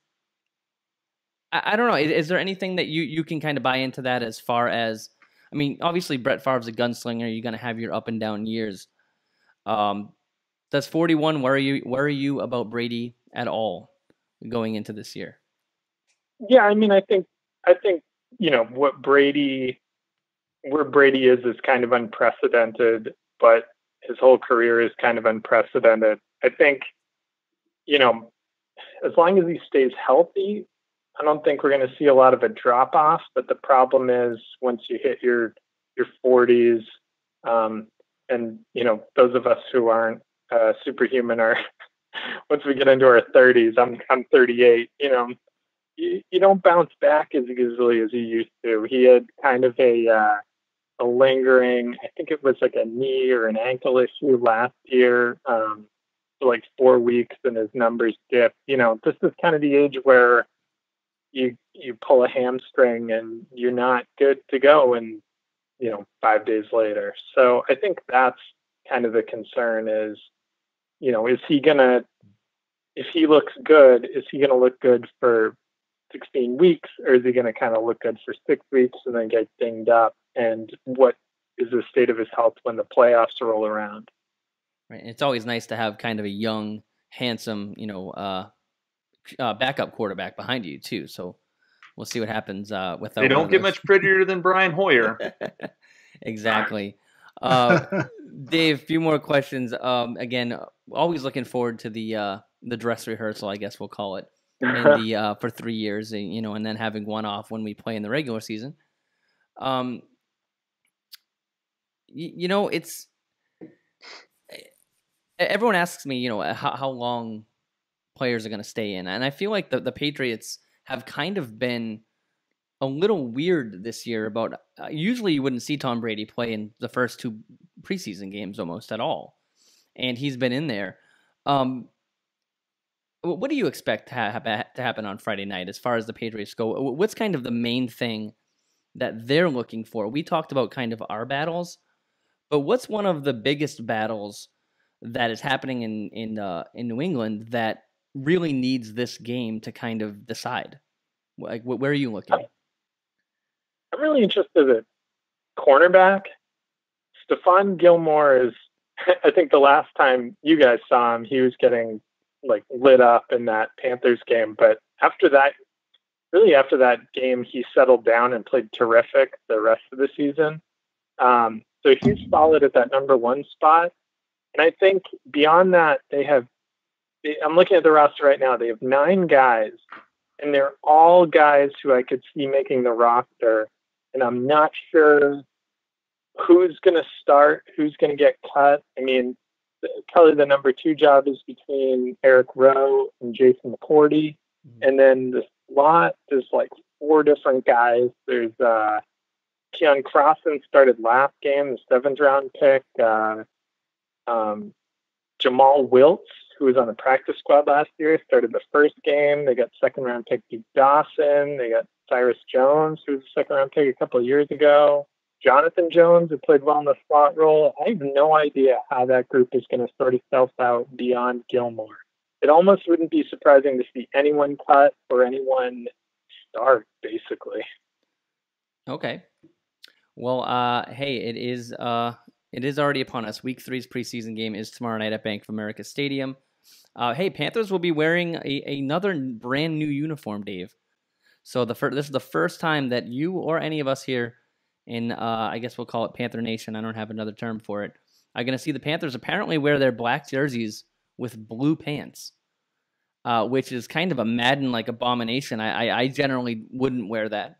I, I don't know. Is, is, there anything that you you can kind of buy into that as far as I mean, obviously Brett Favre's a gunslinger. You're gonna have your up and down years. Um, does 41 worry you worry you about Brady at all going into this year? Yeah, I mean, I think I think you know what Brady, where Brady is, is kind of unprecedented, but his whole career is kind of unprecedented. I think, you know, as long as he stays healthy, I don't think we're going to see a lot of a drop off. But the problem is once you hit your your 40s, um, and you know those of us who aren't uh, superhuman are (laughs) once we get into our 30s. I'm I'm 38. You know, you, you don't bounce back as easily as you used to. He had kind of a uh, a lingering. I think it was like a knee or an ankle issue last year. Um, for like four weeks and his numbers dip. You know, this is kind of the age where you you pull a hamstring and you're not good to go and you know five days later. So I think that's kind of the concern is, you know, is he gonna if he looks good, is he gonna look good for 16 weeks or is he gonna kind of look good for six weeks and then get dinged up? And what is the state of his health when the playoffs roll around? Right. And it's always nice to have kind of a young, handsome, you know, uh, uh, backup quarterback behind you too. So we'll see what happens uh, with. They don't get much prettier than Brian Hoyer. (laughs) exactly. (laughs) Uh, (laughs) Dave, a few more questions. Um, again, always looking forward to the uh, the dress rehearsal. I guess we'll call it, the uh, for three years, and, you know, and then having one off when we play in the regular season. Um, you, you know, it's everyone asks me, you know, how, how long players are going to stay in, and I feel like the the Patriots have kind of been a little weird this year. About uh, usually you wouldn't see Tom Brady play in the first two preseason games almost at all, and he's been in there. Um, what do you expect to, ha- to happen on Friday night as far as the Patriots go? What's kind of the main thing that they're looking for? We talked about kind of our battles, but what's one of the biggest battles that is happening in in uh, in New England that really needs this game to kind of decide? Like, where are you looking? I'm really interested in cornerback. Stephon Gilmore is. (laughs) I think the last time you guys saw him, he was getting like lit up in that Panthers game. But after that, really after that game, he settled down and played terrific the rest of the season. Um, so he's solid at that number one spot. And I think beyond that, they have. I'm looking at the roster right now. They have nine guys, and they're all guys who I could see making the roster. And I'm not sure who's going to start, who's going to get cut. I mean, probably the number two job is between Eric Rowe and Jason McCourty. Mm-hmm. And then the slot, there's like four different guys. There's uh, Keion Crossen started last game, the seventh round pick. Uh, um, Jomal Wiltz, who was on the practice squad last year, started the first game. They got second round pick Duke Dawson. They got Cyrus Jones, who was a second round pick a couple of years ago. Jonathan Jones, who played well in the slot role. I have no idea how that group is going to sort itself out beyond Gilmore. It almost wouldn't be surprising to see anyone cut or anyone start, basically. Okay. Well, uh, hey, it is uh, it is already upon us. Week three's preseason game is tomorrow night at Bank of America Stadium. Uh, hey, Panthers will be wearing a, another brand new uniform, Dave. So the fir- this is the first time that you or any of us here in uh, I guess we'll call it Panther Nation. I don't have another term for it. I'm gonna see the Panthers apparently wear their black jerseys with blue pants, uh, which is kind of a Madden like abomination. I, I, I generally wouldn't wear that,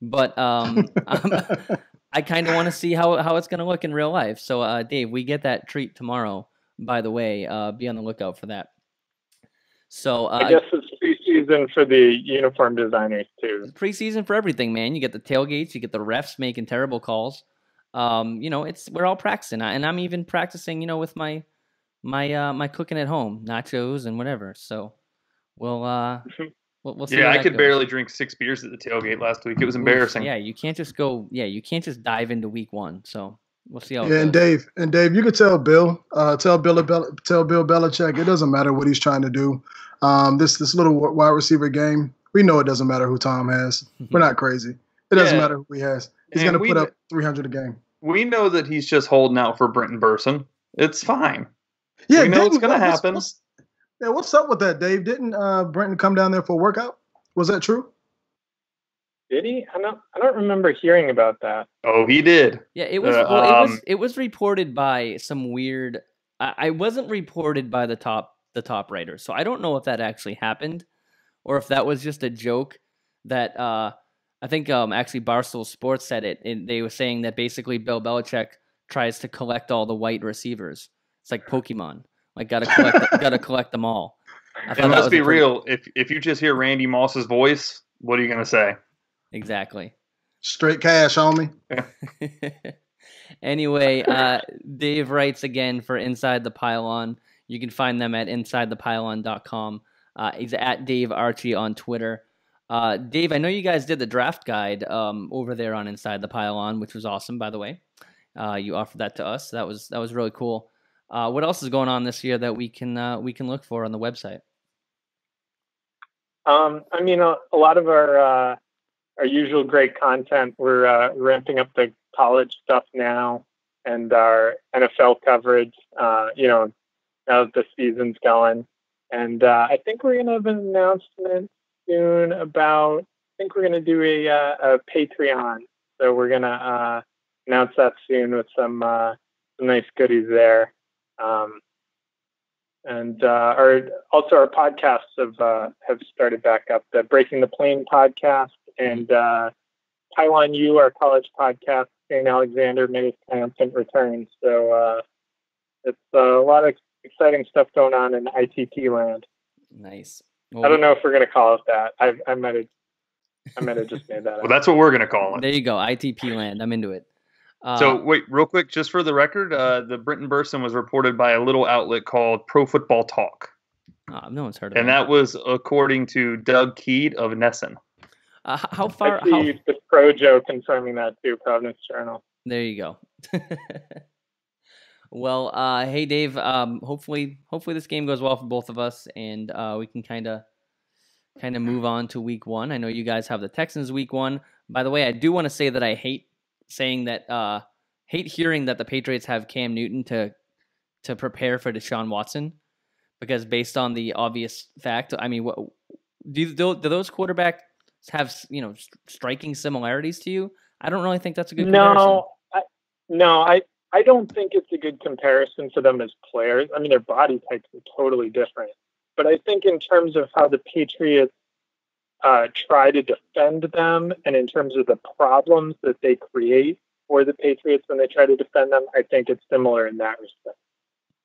but um, (laughs) (laughs) I kind of want to see how how it's gonna look in real life. So uh, Dave, we get that treat tomorrow. By the way, uh, be on the lookout for that. So uh, I guess it's preseason for the uniform designers too. Preseason for everything, man. You get the tailgates, you get the refs making terrible calls. Um, you know, it's we're all practicing, and I'm even practicing. You know, with my my uh, my cooking at home, nachos and whatever. So we'll uh, we'll, we'll see. Yeah, I could goes. barely drink six beers at the tailgate last week. It was embarrassing. Yeah, you can't just go. Yeah, you can't just dive into week one. So We'll see how. Yeah, and Dave, and Dave, you could tell Bill, uh, tell Bill, tell Bill Belichick, it doesn't matter what he's trying to do. Um, this this little wide receiver game, we know it doesn't matter who Tom has. (laughs) We're not crazy. It doesn't yeah. matter who he has. He's going to put up 300 a game. We know that he's just holding out for Brenton Bersin. It's fine. Yeah, we know it's going to happen. What's, yeah, what's up with that, Dave? Didn't uh, Brenton come down there for a workout? Was that true? Did he? I don't. I don't remember hearing about that. Oh, he did. Yeah, it was. Uh, well, it was. Um, it was reported by some weird. I, I wasn't reported by the top the top writers, so I don't know if that actually happened, or if that was just a joke that. uh I think um actually Barstool Sports said it. And they were saying that basically Bill Belichick tries to collect all the white receivers. It's like Pokemon. Like gotta collect, gotta collect them all. And let's be pretty... real. If if you just hear Randy Moss's voice, what are you gonna say? Exactly. Straight cash, homie. (laughs) anyway, uh, Dave writes again for Inside the Pylon. You can find them at insidethepylon.com. Uh, he's at Dave Archie on Twitter. Uh, Dave, I know you guys did the draft guide um, over there on Inside the Pylon, which was awesome, by the way. Uh, you offered that to us. That was that was really cool. Uh, what else is going on this year that we can uh, we can look for on the website? Um, I mean, a, a, lot of our uh, our usual great content. We're uh, ramping up the college stuff now and our NFL coverage. Uh, you know, now that the season's going, and uh, I think we're gonna have an announcement soon about. I think we're gonna do a, a Patreon. So we're gonna announce that soon with some some nice goodies there. Um, and uh, our also our podcasts have uh, have started back up. The Breaking the Plane podcast and uh, Pylon U, our college podcast, St. Alexander made its triumphant return. So uh, it's uh, a lot of exciting stuff going on in ITP land. Nice. Well, I don't know if we're going to call it that. I, I might have I might have just made that. (laughs) Up. Well, that's what we're gonna call it. There you go, ITP land. I'm into it. Uh, so wait, real quick, just for the record, uh, the Brenton Bersin was reported by a little outlet called Pro Football Talk. Oh, no one's heard of and that. And that was according to Doug Kyed of NESN. Uh, how far? I see how... the Pro Joe confirming that too, Providence Journal. There you go. (laughs) well, uh, hey Dave. Um, hopefully, hopefully this game goes well for both of us, and uh, we can kind of, kind of move on to Week One. I know you guys have the Texans Week One. By the way, I do want to say that I hate saying that. Uh, hate hearing that the Patriots have Cam Newton to to prepare for Deshaun Watson because based on the obvious fact, I mean, what do, do those quarterbacks have you know striking similarities to you? I don't really think that's a good comparison. no, I, no, I I don't think it's a good comparison for them as players. I mean, their body types are totally different, but I think in terms of how the Patriots uh, try to defend them, and in terms of the problems that they create for the Patriots when they try to defend them, I think it's similar in that respect.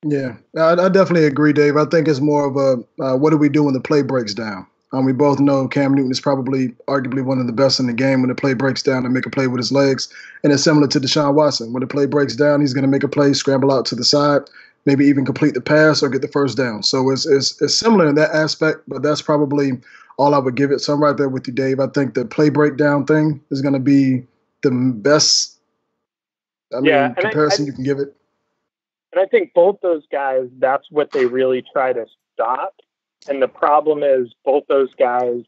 Yeah, I, I, definitely agree, Dave. I think it's more of a uh, what do we do when the play breaks down? Um, we both know Cam Newton is probably arguably one of the best in the game when the play breaks down and make a play with his legs. And it's similar to Deshaun Watson. When the play breaks down, he's going to make a play, scramble out to the side, maybe even complete the pass or get the first down. So it's, it's, it's similar in that aspect, but that's probably all I would give it. So I'm right there with you, Dave. I think the play breakdown thing is going to be the best I mean, yeah, comparison I, I, you can give it. And I think both those guys, that's what they really try to stop. And the problem is, both those guys,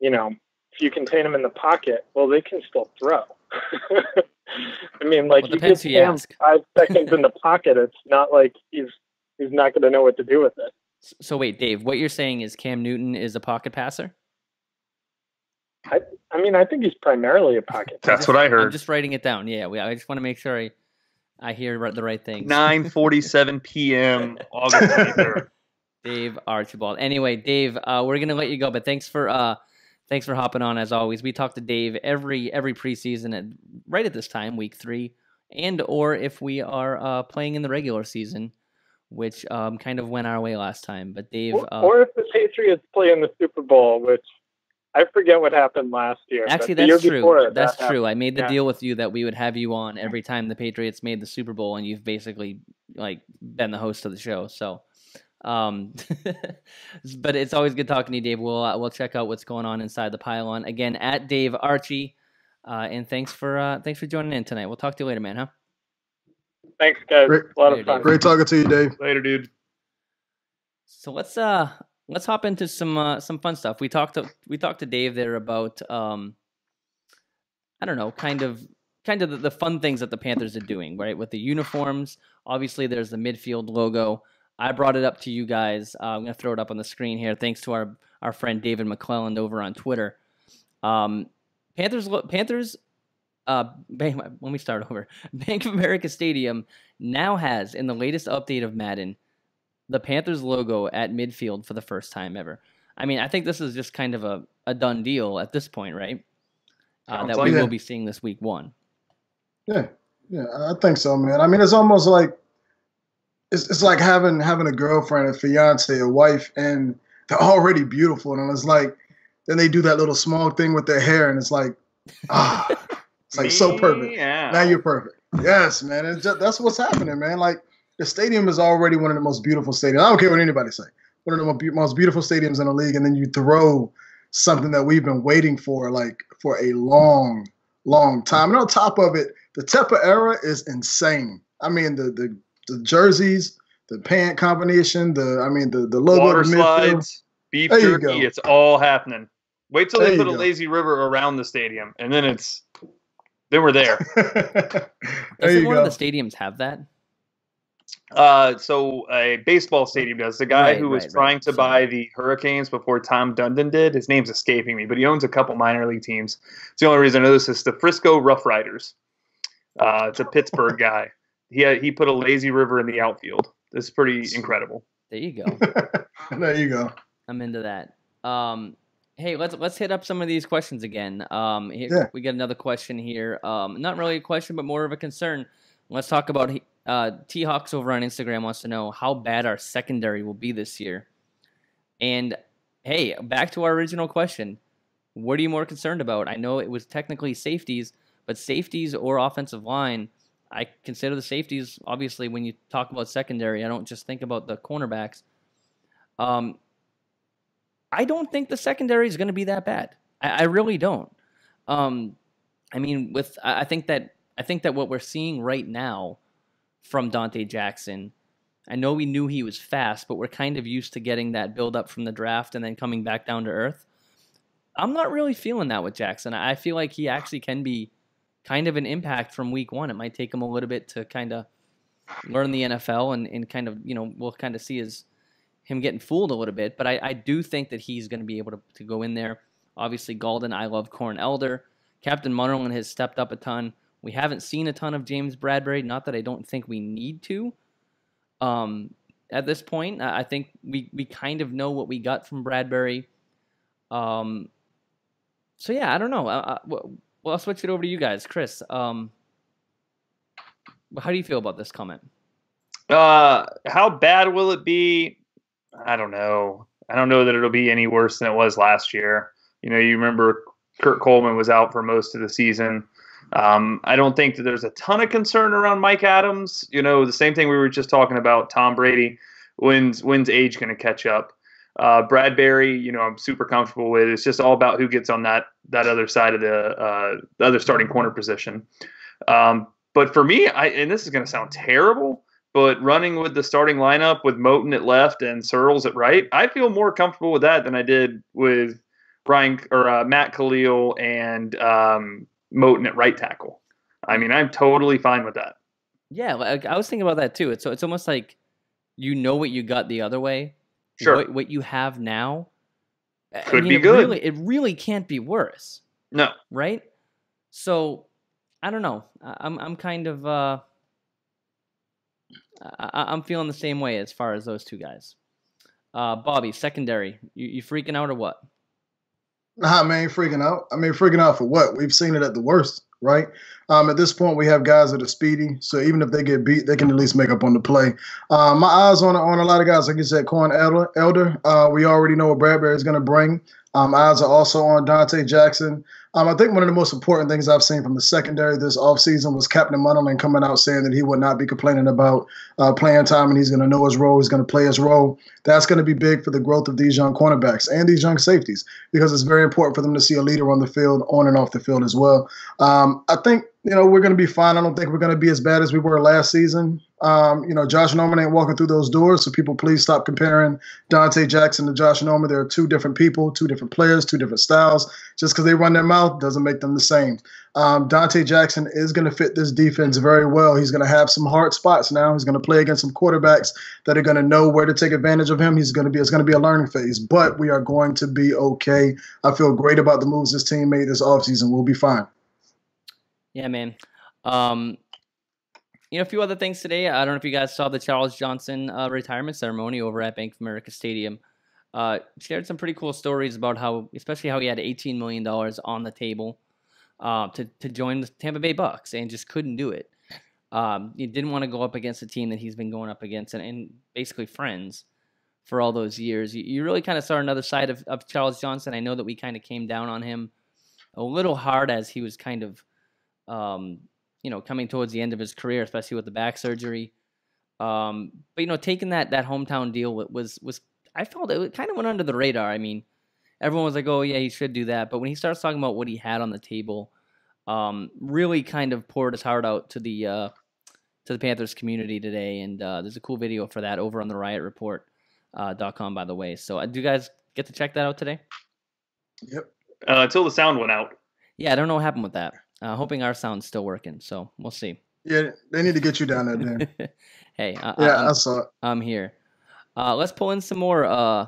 you know, if you contain them in the pocket, well, they can still throw. (laughs) I mean, like well, you give him five seconds in the pocket, it's not like he's he's not going to know what to do with it. So wait, Dave, what you're saying is Cam Newton is a pocket passer? I, I mean, I think he's primarily a pocket. That's what I heard. I'm just writing it down. Yeah, we, I just want to make sure I, I hear the right things. 9:47 (laughs) p.m. August 23rd. (laughs) Dave Archibald. Anyway, Dave, uh, we're gonna let you go, but thanks for uh, thanks for hopping on as always. We talk to Dave every every preseason at right at this time, week three, and or if we are uh, playing in the regular season, which um, kind of went our way last time. But Dave, or, uh, or if the Patriots play in the Super Bowl, which I forget what happened last year. Actually, that's true. that's that true. I made the yeah. deal with you that we would have you on every time the Patriots made the Super Bowl, and you've basically like been the host of the show. So, um, (laughs) but it's always good talking to you, Dave. We'll uh, we'll check out what's going on inside the pylon again at Dave Archie. Uh, and thanks for uh, thanks for joining in tonight. We'll talk to you later, man. Huh? Thanks, guys. Great, a lot later, of fun. Great talking to you, Dave. Later, dude. So let's uh let's hop into some uh, some fun stuff. We talked to we talked to Dave there about um, I don't know, kind of kind of the, the, fun things that the Panthers are doing, right? With the uniforms, obviously there's the midfield logo. I brought it up to you guys. Uh, I'm gonna throw it up on the screen here, thanks to our our friend David McClelland over on Twitter. Um, Panthers Panthers. Uh, let me start over. (laughs) Bank of America Stadium now has, in the latest update of Madden, the Panthers logo at midfield for the first time ever. I mean, I think this is just kind of a, a done deal at this point, right? Uh, that like we will be seeing this week one. Yeah, yeah, I think so, man. I mean, it's almost like it's it's like having having a girlfriend, a fiance, a wife, and they're already beautiful, and it's like then they do that little small thing with their hair, and it's like ah, (laughs) it's like so perfect. Yeah. Now you're perfect. Yes, man. It's just, that's what's happening, man. Like the stadium is already one of the most beautiful stadiums. I don't care what anybody say. One of the most beautiful stadiums in the league, and then you throw something that we've been waiting for like for a long, long time. And on top of it, the Tepper era is insane. I mean, the the, the jerseys, the pant combination, the I mean the the logo, water the slides, beef there jerky, it's all happening. Wait till there they put a go. lazy river around the stadium, and then it's then we're there. (laughs) Doesn't one go. of the stadiums have that? Uh, so a baseball stadium does. The guy right, who was right, trying right. to buy the Hurricanes before Tom Dundon did, his name's escaping me, but he owns a couple minor league teams. It's the only reason I know this is the Frisco Rough Riders. Uh, it's a Pittsburgh (laughs) guy. He had, he put a lazy river in the outfield. This is pretty incredible. There you go. (laughs) there you go. I'm into that. Um, hey, let's let's hit up some of these questions again. Um, here, yeah. we get another question here. Um, not really a question, but more of a concern. Let's talk about uh, T Hawks over on Instagram wants to know how bad our secondary will be this year. And hey, back to our original question: what are you more concerned about? I know it was technically safeties, but safeties or offensive line, I consider the safeties obviously when you talk about secondary. I don't just think about the cornerbacks. Um, I don't think the secondary is going to be that bad. I, I really don't. Um, I mean, with I think that I think that what we're seeing right now from Donte Jackson, I know we knew he was fast, but we're kind of used to getting that build up from the draft and then coming back down to earth. I'm not really feeling that with Jackson. I feel like he actually can be kind of an impact from week one. It might take him a little bit to kind of learn the NFL and, and kind of, you know, we'll kind of see his him getting fooled a little bit, but I, I do think that he's going to be able to, to go in there. Obviously, Gaulden, I love Corn Elder. Captain Munnerlyn has stepped up a ton. We haven't seen a ton of James Bradberry. Not that I don't think we need to. Um, at this point, I think we, we kind of know what we got from Bradberry. Um, so yeah, I don't know. I, I, well, I'll switch it over to you guys, Chris. Um, how do you feel about this comment? Uh, how bad will it be? I don't know. I don't know that it'll be any worse than it was last year. You know, you remember Kurt Coleman was out for most of the season. Um, I don't think that there's a ton of concern around Mike Adams. You know, the same thing we were just talking about Tom Brady. When's when's age going to catch up? Uh, Bradberry, you know, I'm super comfortable with. It's just all about who gets on that that other side of the uh, the other starting corner position. Um, but for me, I and this is going to sound terrible, but running with the starting lineup with Moton at left and Sirles at right, I feel more comfortable with that than I did with Brian or uh, Matt Kalil and um, Moton at right tackle. I mean, I'm totally fine with that. Yeah, like, I was thinking about that too. It's so it's almost like you know what you got the other way. Sure. What, what you have now could I mean, be good. Really, it really can't be worse. No. Right. So I don't know. I'm I'm kind of uh, I, am feeling the same way as far as those two guys. Uh, Bobby, secondary, you, you freaking out or what? Nah, man, freaking out. I mean, freaking out for what? We've seen it at the worst, right? Um, at this point, we have guys that are speedy, so even if they get beat, they can at least make up on the play. Uh, my eyes on on a lot of guys, like you said, Corn Elder. Elder. Uh, we already know what Bradberry is going to bring. Um, eyes are also on Donte Jackson. Um, I think one of the most important things I've seen from the secondary this offseason was Captain Munnerlyn coming out saying that he would not be complaining about uh, playing time and he's going to know his role. He's going to play his role. That's going to be big for the growth of these young cornerbacks and these young safeties because it's very important for them to see a leader on the field, on and off the field as well. Um, I think you know, we're going to be fine. I don't think we're going to be as bad as we were last season. Um, you know, Josh Norman ain't walking through those doors, so people please stop comparing Donte Jackson to Josh Norman. They're two different people, two different players, two different styles. Just because they run their mouth doesn't make them the same. Um, Donte Jackson is going to fit this defense very well. He's going to have some hard spots now. He's going to play against some quarterbacks that are going to know where to take advantage of him. He's going to be it's going to be a learning phase, but we are going to be okay. I feel great about the moves this team made this offseason. We'll be fine. Yeah, man. Um, you know, a few other things today. I don't know if you guys saw the Charles Johnson uh, retirement ceremony over at Bank of America Stadium. Uh, shared some pretty cool stories about how, especially how he had $18 million on the table uh, to, to join the Tampa Bay Bucks and just couldn't do it. Um, he didn't want to go up against a team that he's been going up against and, and basically friends for all those years. You, you really kind of saw another side of, of Charles Johnson. I know that we kind of came down on him a little hard as he was kind of um, you know, coming towards the end of his career, especially with the back surgery. Um, but you know, taking that that hometown deal was was I felt it kind of went under the radar. I mean, everyone was like, "Oh yeah, he should do that," but when he starts talking about what he had on the table, um, really kind of poured his heart out to the uh, to the Panthers community today. And uh, there's a cool video for that over on the Riot Report uh, dot com, by the way. So, uh, do you guys get to check that out today? Yep. Uh, until the sound went out. Yeah, I don't know what happened with that. Uh, hoping our sound's still working, so we'll see. Yeah, they need to get you down there, Dan. (laughs) hey, I, yeah, I'm, I saw it. I'm here. Uh, let's pull in some more. Uh,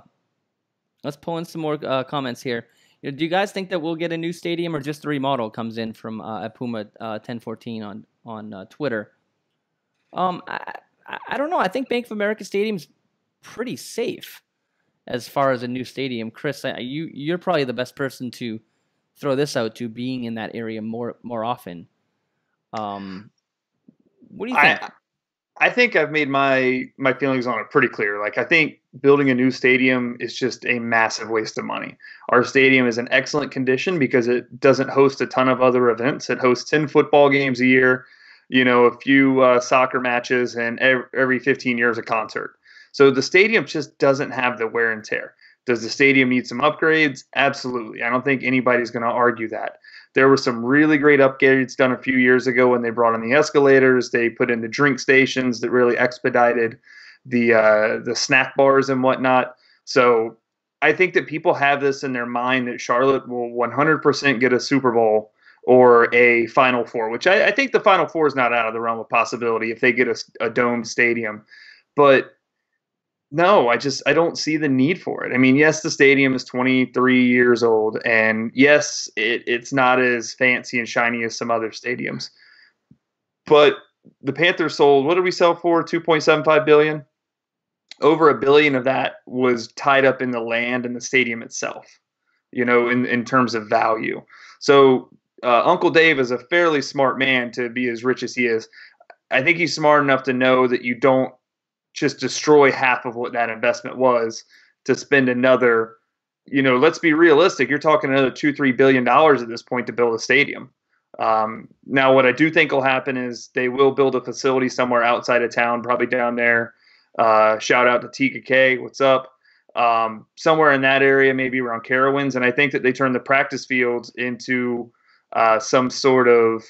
let's pull in some more uh, comments here. You know, do you guys think that we'll get a new stadium or just the remodel comes in from uh, Puma uh, 1014 on on uh, Twitter? Um, I, I don't know. I think Bank of America Stadium's pretty safe as far as a new stadium. Chris, you you're probably the best person to throw this out to being in that area more more often. Um, what do you think? I, I think I've made my my feelings on it pretty clear. Like I think building a new stadium is just a massive waste of money. Our stadium is in excellent condition because it doesn't host a ton of other events. It hosts 10 football games a year, you know, a few uh, soccer matches and every 15 years a concert. So the stadium just doesn't have the wear and tear. Does the stadium need some upgrades? Absolutely. I don't think anybody's going to argue that. There were some really great upgrades done a few years ago when they brought in the escalators. They put in the drink stations that really expedited the uh, the snack bars and whatnot. So I think that people have this in their mind that Charlotte will 100% get a Super Bowl or a Final Four, which I, I think the Final Four is not out of the realm of possibility if they get a, a domed stadium. But no, I just I don't see the need for it. I mean, yes, the stadium is 23 years old, and yes, it, it's not as fancy and shiny as some other stadiums. But the Panthers sold what did we sell for? 2.75 billion. Over a billion of that was tied up in the land and the stadium itself. You know, in in terms of value. So uh, Uncle Dave is a fairly smart man to be as rich as he is. I think he's smart enough to know that you don't just destroy half of what that investment was to spend another you know let's be realistic you're talking another two three billion dollars at this point to build a stadium. Um, now what i do think will happen is they will build a facility somewhere outside of town probably down there. Uh, shout out to tika k what's up? Um, somewhere in that area maybe around carowinds and i think that they turn the practice fields into uh, some sort of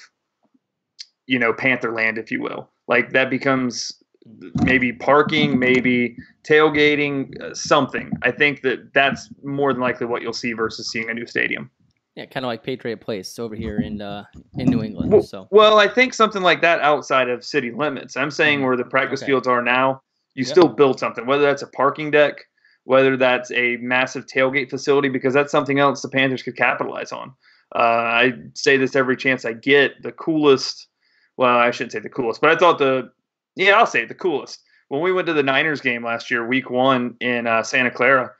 you know panther land if you will. Like that becomes maybe parking, maybe tailgating, uh, something. I think that that's more than likely what you'll see versus seeing a new stadium. Yeah, kind of like Patriot Place over here in uh, in New England. Well, so well, I think something like that outside of city limits. I'm saying mm-hmm. where the practice okay. fields are now, you yep. still build something, whether that's a parking deck, whether that's a massive tailgate facility, because that's something else the Panthers could capitalize on. Uh, I say this every chance I get. The coolest, well, I shouldn't say the coolest, but I thought the yeah, I'll say it, the coolest. When we went to the Niners game last year, week one in uh, Santa Clara,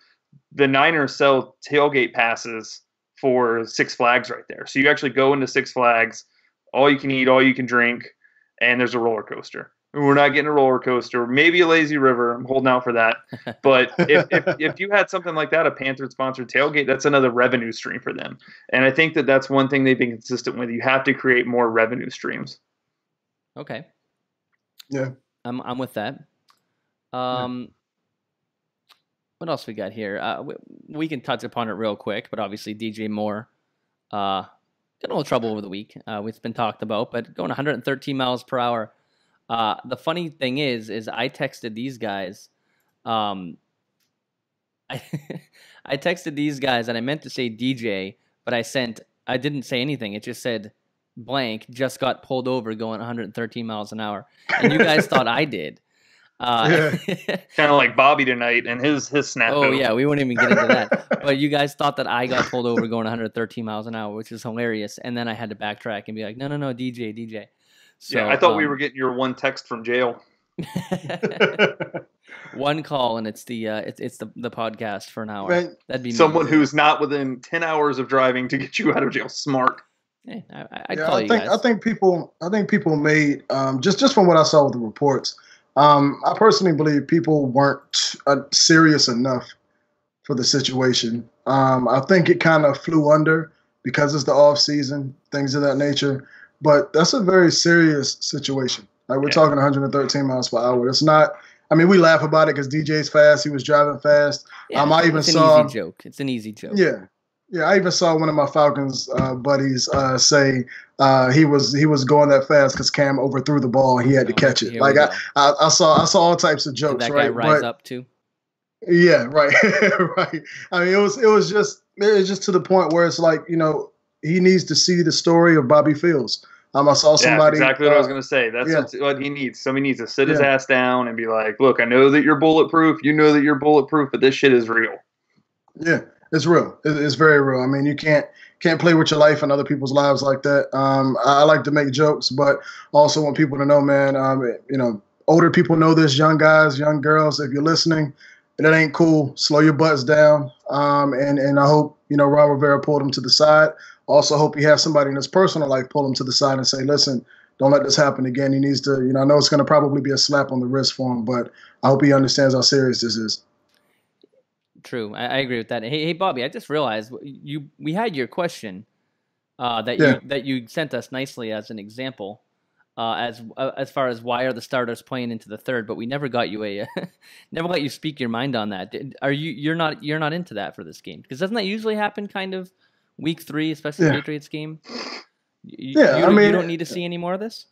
the Niners sell tailgate passes for Six Flags right there. So you actually go into Six Flags, all you can eat, all you can drink, and there's a roller coaster. We're not getting a roller coaster, maybe a lazy river. I'm holding out for that. (laughs) But if, if, if you had something like that, a Panther sponsored tailgate, that's another revenue stream for them. And I think that that's one thing they've been consistent with. You have to create more revenue streams. Okay. Yeah. I'm I'm with that. Um, yeah. what else we got here? Uh, we, we, can touch upon it real quick, but obviously DJ Moore, uh, got a little trouble over the week. Uh, it's been talked about, but going 113 miles per hour. Uh, the funny thing is, is I texted these guys. Um, I (laughs) I texted these guys, and I meant to say DJ, but I sent I didn't say anything. It just said blank just got pulled over going 113 miles an hour, and you guys thought I did. Uh, (laughs) kind of like Bobby tonight and his his snap. Oh yeah, we wouldn't even get into that. (laughs) but you guys thought that I got pulled over going 113 miles an hour, which is hilarious. And then I had to backtrack and be like, no, no, no, DJ, DJ. So, yeah, I thought um, we were getting your one text from jail. (laughs) one call and it's the uh, it's it's the, the podcast for an hour. Right. That'd be someone who's not within ten hours of driving to get you out of jail. Smart. I, I'd yeah, call I you think guys. I think people I think people made um, just just from what I saw with the reports. Um, I personally believe people weren't uh, serious enough for the situation. Um, I think it kind of flew under because it's the off season, things of that nature. But that's a very serious situation. Like we're yeah. talking 113 miles per hour. It's not. I mean, we laugh about it because DJ's fast. He was driving fast. Yeah, um, I even it's saw. An easy joke. It's an easy joke. Yeah, yeah, I even saw one of my Falcons uh, buddies uh, say uh, he was he was going that fast because Cam overthrew the ball and he had to oh, catch it. Like I, I, I, saw I saw all types of jokes. Did that right? guy rise but, up too. Yeah, (laughs) right, right. I mean, it was it was just it was just to the point where it's like you know he needs to see the story of Bobby Fields. Um, I saw somebody. Yeah, exactly what I was uh, going to say. That's yeah. what he needs. Somebody needs to sit his ass down and be like, "Look, I know that you're bulletproof. You know that you're bulletproof, but this shit is real." Yeah, it's real. It's very real. I mean, you can't can't play with your life and other people's lives like that. Um, I, like to make jokes, but also want people to know, man. Um, you know, older people know this. Young guys, young girls, if you're listening, that ain't cool. Slow your butts down. Um, and and I hope you know Ron Rivera pulled him to the side. Also, hope you have somebody in his personal life pull him to the side and say, listen, don't let this happen again. He needs to, you know, I know it's going to probably be a slap on the wrist for him, but I hope he understands how serious this is. True, I, I agree with that. Hey, hey, Bobby, I just realized you we had your question uh, that yeah. you that you sent us nicely as an example. Uh, as uh, as far as why are the starters playing into the third, but we never got you a (laughs) never let you speak your mind on that. Are you you're not you're not into that for this game because doesn't that usually happen kind of week three, especially yeah. Patriots game? You, yeah, you, I mean, you don't need to see any more of this.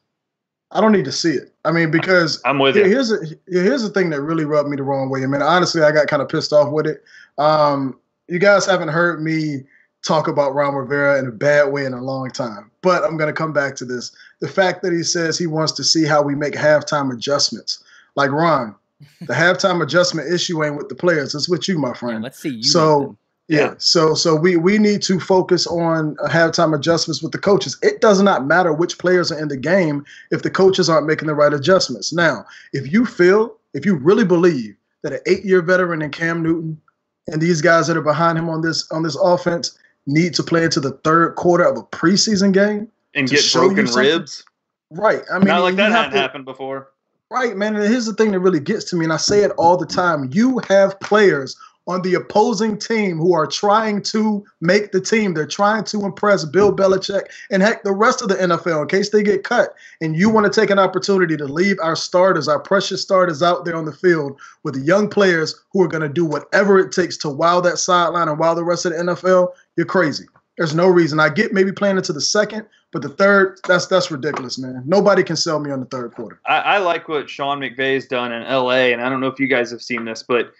I don't need to see it. I mean, because I'm with you. Here's a, here's the thing that really rubbed me the wrong way. I mean, honestly, I got kind of pissed off with it. Um, you guys haven't heard me talk about Ron Rivera in a bad way in a long time, but I'm going to come back to this. The fact that he says he wants to see how we make halftime adjustments. Like Ron, the (laughs) halftime adjustment issue ain't with the players; it's with you, my friend. Yeah, let's see. You so yeah. So so we we need to focus on halftime adjustments with the coaches. It does not matter which players are in the game if the coaches aren't making the right adjustments. Now, if you feel, if you really believe that an eight-year veteran in Cam Newton and these guys that are behind him on this on this offense need to play into the third quarter of a preseason game and get broken ribs. Right. I mean, not like that hadn't to, happened before. Right, man. And here's the thing that really gets to me, and I say it all the time. You have players on the opposing team who are trying to make the team. They're trying to impress Bill Belichick and heck, the rest of the NFL in case they get cut. And you want to take an opportunity to leave our starters, our precious starters out there on the field with the young players who are going to do whatever it takes to wow that sideline and wow the rest of the NFL. You're crazy. There's no reason. I get maybe playing into the second, but the third, that's that's ridiculous, man. Nobody can sell me on the third quarter. I, I like what Sean McVay's done in LA, and I don't know if you guys have seen this, but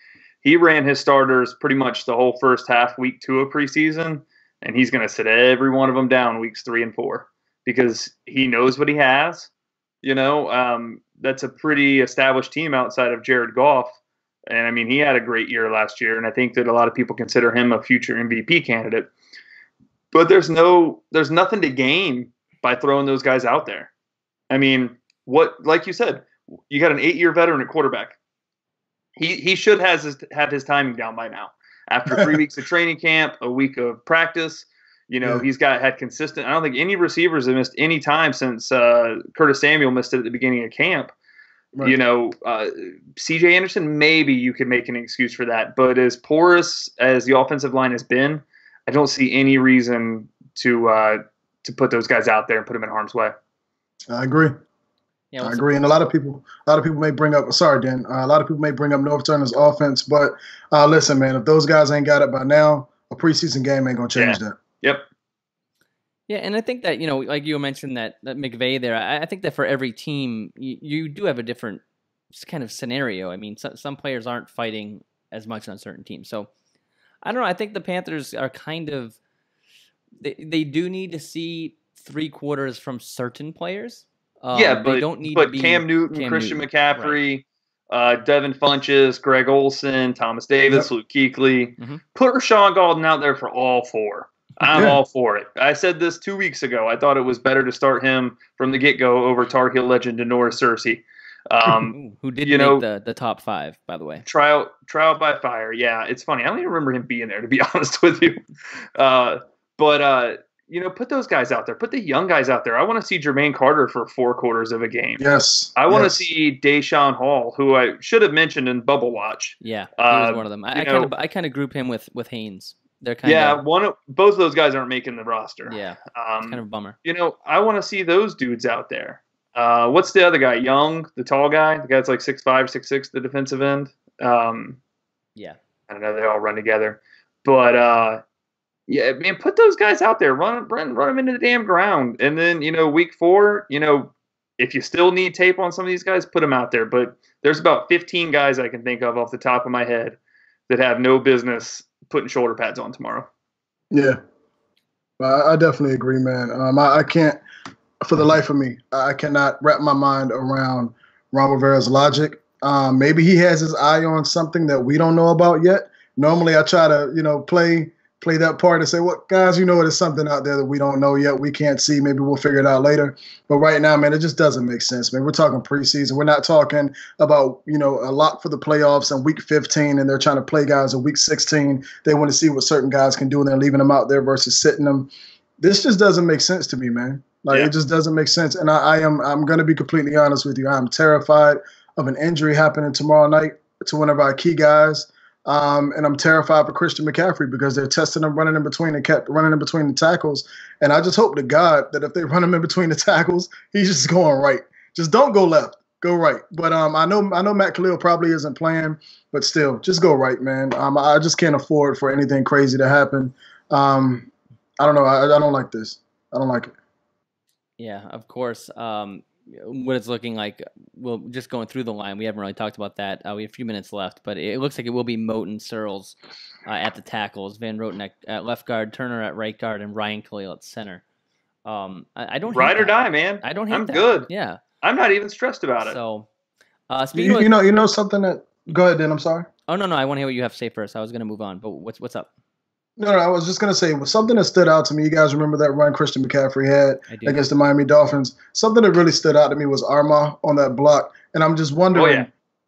he ran his starters pretty much the whole first half, week two of preseason, and he's going to sit every one of them down weeks three and four because he knows what he has. You know, um, that's a pretty established team outside of Jared Goff. And I mean, he had a great year last year, and I think that a lot of people consider him a future MVP candidate. But there's no, there's nothing to gain by throwing those guys out there. I mean, what, like you said, you got an eight-year veteran at quarterback he he should has his, have his timing down by now. After three (laughs) weeks of training camp, a week of practice, you know, yeah. he's got had consistent. I don't think any receivers have missed any time since uh, Curtis Samuel missed it at the beginning of camp. Right. You know, uh, C.J. Anderson, maybe you could make an excuse for that, but as porous as the offensive line has been, I don't see any reason to uh, to put those guys out there and put them in harm's way. I agree. Yeah, I agree, and a lot of people, a lot of people may bring up. Sorry, Dan. Uh, a lot of people may bring up Norv Turner's offense, but uh, listen, man, if those guys ain't got it by now, a preseason game ain't gonna change yeah. that. Yep. Yeah, and I think that you know, like you mentioned that, that McVay there. I, I think that for every team, you, you, do have a different kind of scenario. I mean, so, some players aren't fighting as much on certain teams, so I don't know. I think the Panthers are kind of they they do need to see three quarters from certain players um, yeah, but don't need but Cam Newton, Cam Christian Newton. McCaffrey, right. uh, Devin Funchess, Greg Olsen, Thomas Davis, yep. Luke Kuechly. Mm-hmm. Put Rashaan Gaulden out there for all four. I'm all for it. I said this two weeks ago. I thought it was better to start him from the get go over Tar Heel legend Da'Norris Searcy. Um, (laughs) Who did you know the, the top five, by the way? Trial trial by fire. Yeah, it's funny. I don't even remember him being there, to be (laughs) honest with you. Uh, but uh, you know, put those guys out there. Put the young guys out there. I want to see Jermaine Carter for four quarters of a game. Yes. I want yes. to see Daeshon Hall, who I should have mentioned in Bubble Watch. Yeah, he uh, was one of them. I, I kind of I kind of group him with with Haynes. They're kind of yeah, of one of both of those guys aren't making the roster. Yeah, um, kind of a bummer. You know, I want to see those dudes out there. Uh, what's the other guy? Young, the tall guy, the guy that's like six five, six six, the defensive end. Um, yeah, I don't know. They all run together, but uh, yeah, man, put those guys out there. Run, run, run them into the damn ground. And then, you know, week four, you know, if you still need tape on some of these guys, put them out there. But there's about 15 guys I can think of off the top of my head that have no business putting shoulder pads on tomorrow. Yeah, I, definitely agree, man. Um, I, I, can't, for the life of me, I cannot wrap my mind around Ron Rivera's logic. Um, maybe he has his eye on something that we don't know about yet. Normally, I try to, you know, play play that part and say, "What well, guys, you know, there's something out there that we don't know yet. We can't see. Maybe we'll figure it out later." But right now, man, it just doesn't make sense, man. We're talking preseason. We're not talking about you know a lot for the playoffs in week 15, and they're trying to play guys in week 16. They want to see what certain guys can do, and they're leaving them out there versus sitting them. This just doesn't make sense to me, man. Like yeah. it just doesn't make sense. And I, I am I'm gonna be completely honest with you. I'm terrified of an injury happening tomorrow night to one of our key guys. Um, and I'm terrified for Christian McCaffrey because they're testing him running in between and kept running in between the tackles. And I just hope to God that if they run him in between the (laughs) tackles, he's just going right. Just don't go left, go right. But um, I know I know Matt Kalil probably isn't playing, but still, just go right, man. Um, I just can't afford for anything crazy to happen. Um, I don't know. I, I don't like this. I don't like it. Yeah, of course. Um, what it's looking like. Well, just going through the line, we haven't really talked about that. Uh, we have a few minutes left, but it looks like it will be Moton Sirles uh, at the tackles, Van Roten at, at, left guard, Turner at right guard, and Ryan Kalil at center. Um, I, I don't ride or die, man. I don't. I'm that. good. Yeah, I'm not even stressed about it. So, uh, you, you know, you know something that. Go ahead, Dan. I'm sorry. Oh no, no. I want to hear what you have to say first. I was going to move on, but what's what's up? No, no, I was just gonna say something that stood out to me. You guys remember that run Christian McCaffrey had against the Miami Dolphins? Something that really stood out to me was Armah on that block, and I'm just wondering oh, yeah.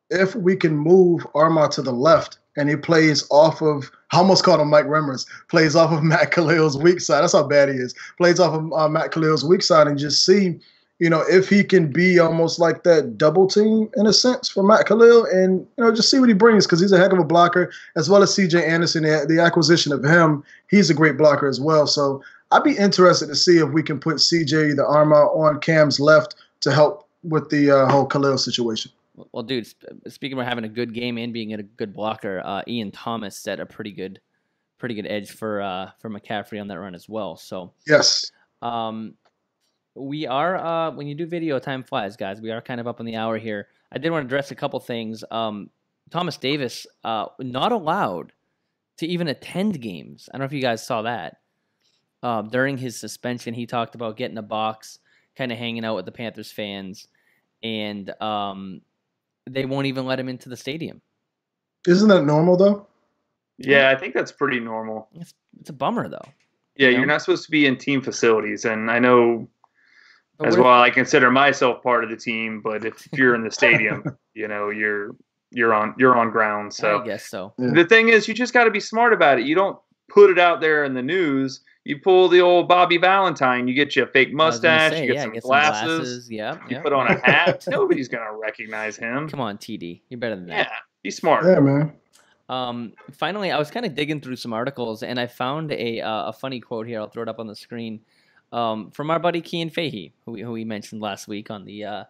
if we can move Armah to the left and he plays off of. I almost called him Mike Remmers. Plays off of (laughs) Matt Kalil's weak side. That's how bad he is. Plays off of uh, Matt Kalil's weak side and just see you know, if he can be almost like that double team in a sense for Matt Kalil and, you know, just see what he brings because he's a heck of a blocker, as well as CJ Anderson, the, acquisition of him, he's a great blocker as well. So I'd be interested to see if we can put CJ, the armor on Cam's left to help with the uh, whole Kalil situation. Well, dude, speaking of having a good game and being a good blocker, uh, Ian Thomas set a pretty good, pretty good edge for uh, for McCaffrey on that run as well. So yes, um, we are uh, when you do video, time flies, guys. We are kind of up on the hour here. I did want to address a couple things. Um, Thomas Davis uh, not allowed to even attend games. I don't know if you guys saw that. Uh, during his suspension, he talked about getting a box, kind of hanging out with the Panthers fans, and um, they won't even let him into the stadium. Isn't that normal though? Yeah, I think that's pretty normal. It's, it's a bummer though. Yeah, you are not supposed to be in team facilities, and I know but as well. If, I consider myself part of the team, but if you're in the stadium, (laughs) you know, you're you're on you're on ground. So I guess so. The thing is, you just got to be smart about it. You don't put it out there in the news. You pull the old Bobby Valentine. You get you a fake mustache. Say, you get, yeah, some, get glasses, some glasses. Yeah. You put on a (laughs) hat. Nobody's gonna recognize him. Come on, TD. You're better than that. Yeah. He's smart. Yeah, man. Um, finally, I was kind of digging through some articles, and I found a uh, a funny quote here. I'll throw it up on the screen um, from our buddy Kean Fahey, who we, who we mentioned last week on the uh,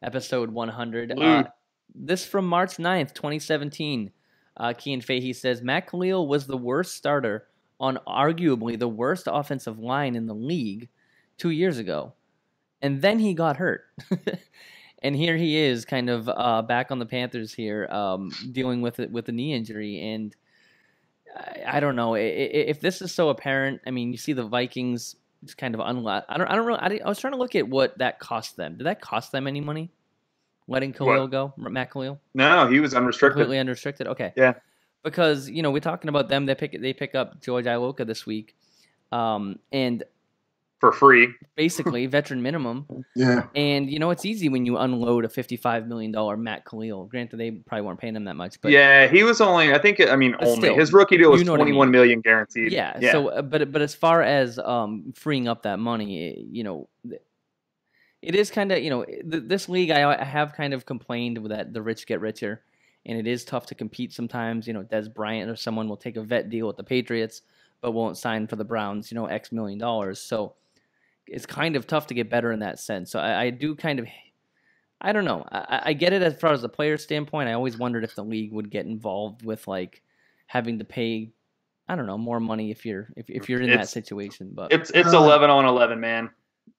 episode 100. Uh, this from March 9th, 2017. Uh, Kean Fahey says Matt Kalil was the worst starter on arguably the worst offensive line in the league two years ago. And then he got hurt. (laughs) and here he is, kind of uh, back on the Panthers here, um, dealing with it with a knee injury. And I, I don't know if this is so apparent. I mean, you see the Vikings it's kind of unla- I don't. I don't really. I, I, was trying to look at what that cost them. Did that cost them any money? Letting Kalil what? go, Matt Kalil. No, he was unrestricted. Completely unrestricted. Okay. Yeah. Because you know we're talking about them. They pick they pick up George Iloka this week, um, and for free. Basically, veteran minimum. (laughs) Yeah. And you know, it's easy when you unload a fifty-five million dollar Matt Kalil. Granted, they probably weren't paying him that much, but yeah, he was only. I think. I mean, only still, his rookie deal was you know twenty-one I mean. million guaranteed. Yeah, yeah. So, uh, but but as far as um, freeing up that money, you know. It is kind of, you know, this league. I, I have kind of complained that the rich get richer, and it is tough to compete sometimes. You know, Dez Bryant or someone will take a vet deal with the Patriots, but won't sign for the Browns. You know, X million dollars. So, it's kind of tough to get better in that sense. So I, I do kind of, I don't know. I, I, get it as far as the player standpoint. I always wondered if the league would get involved with like having to pay, I don't know, more money if you're if, if you're in it's, that situation. But it's it's uh, eleven on eleven, man.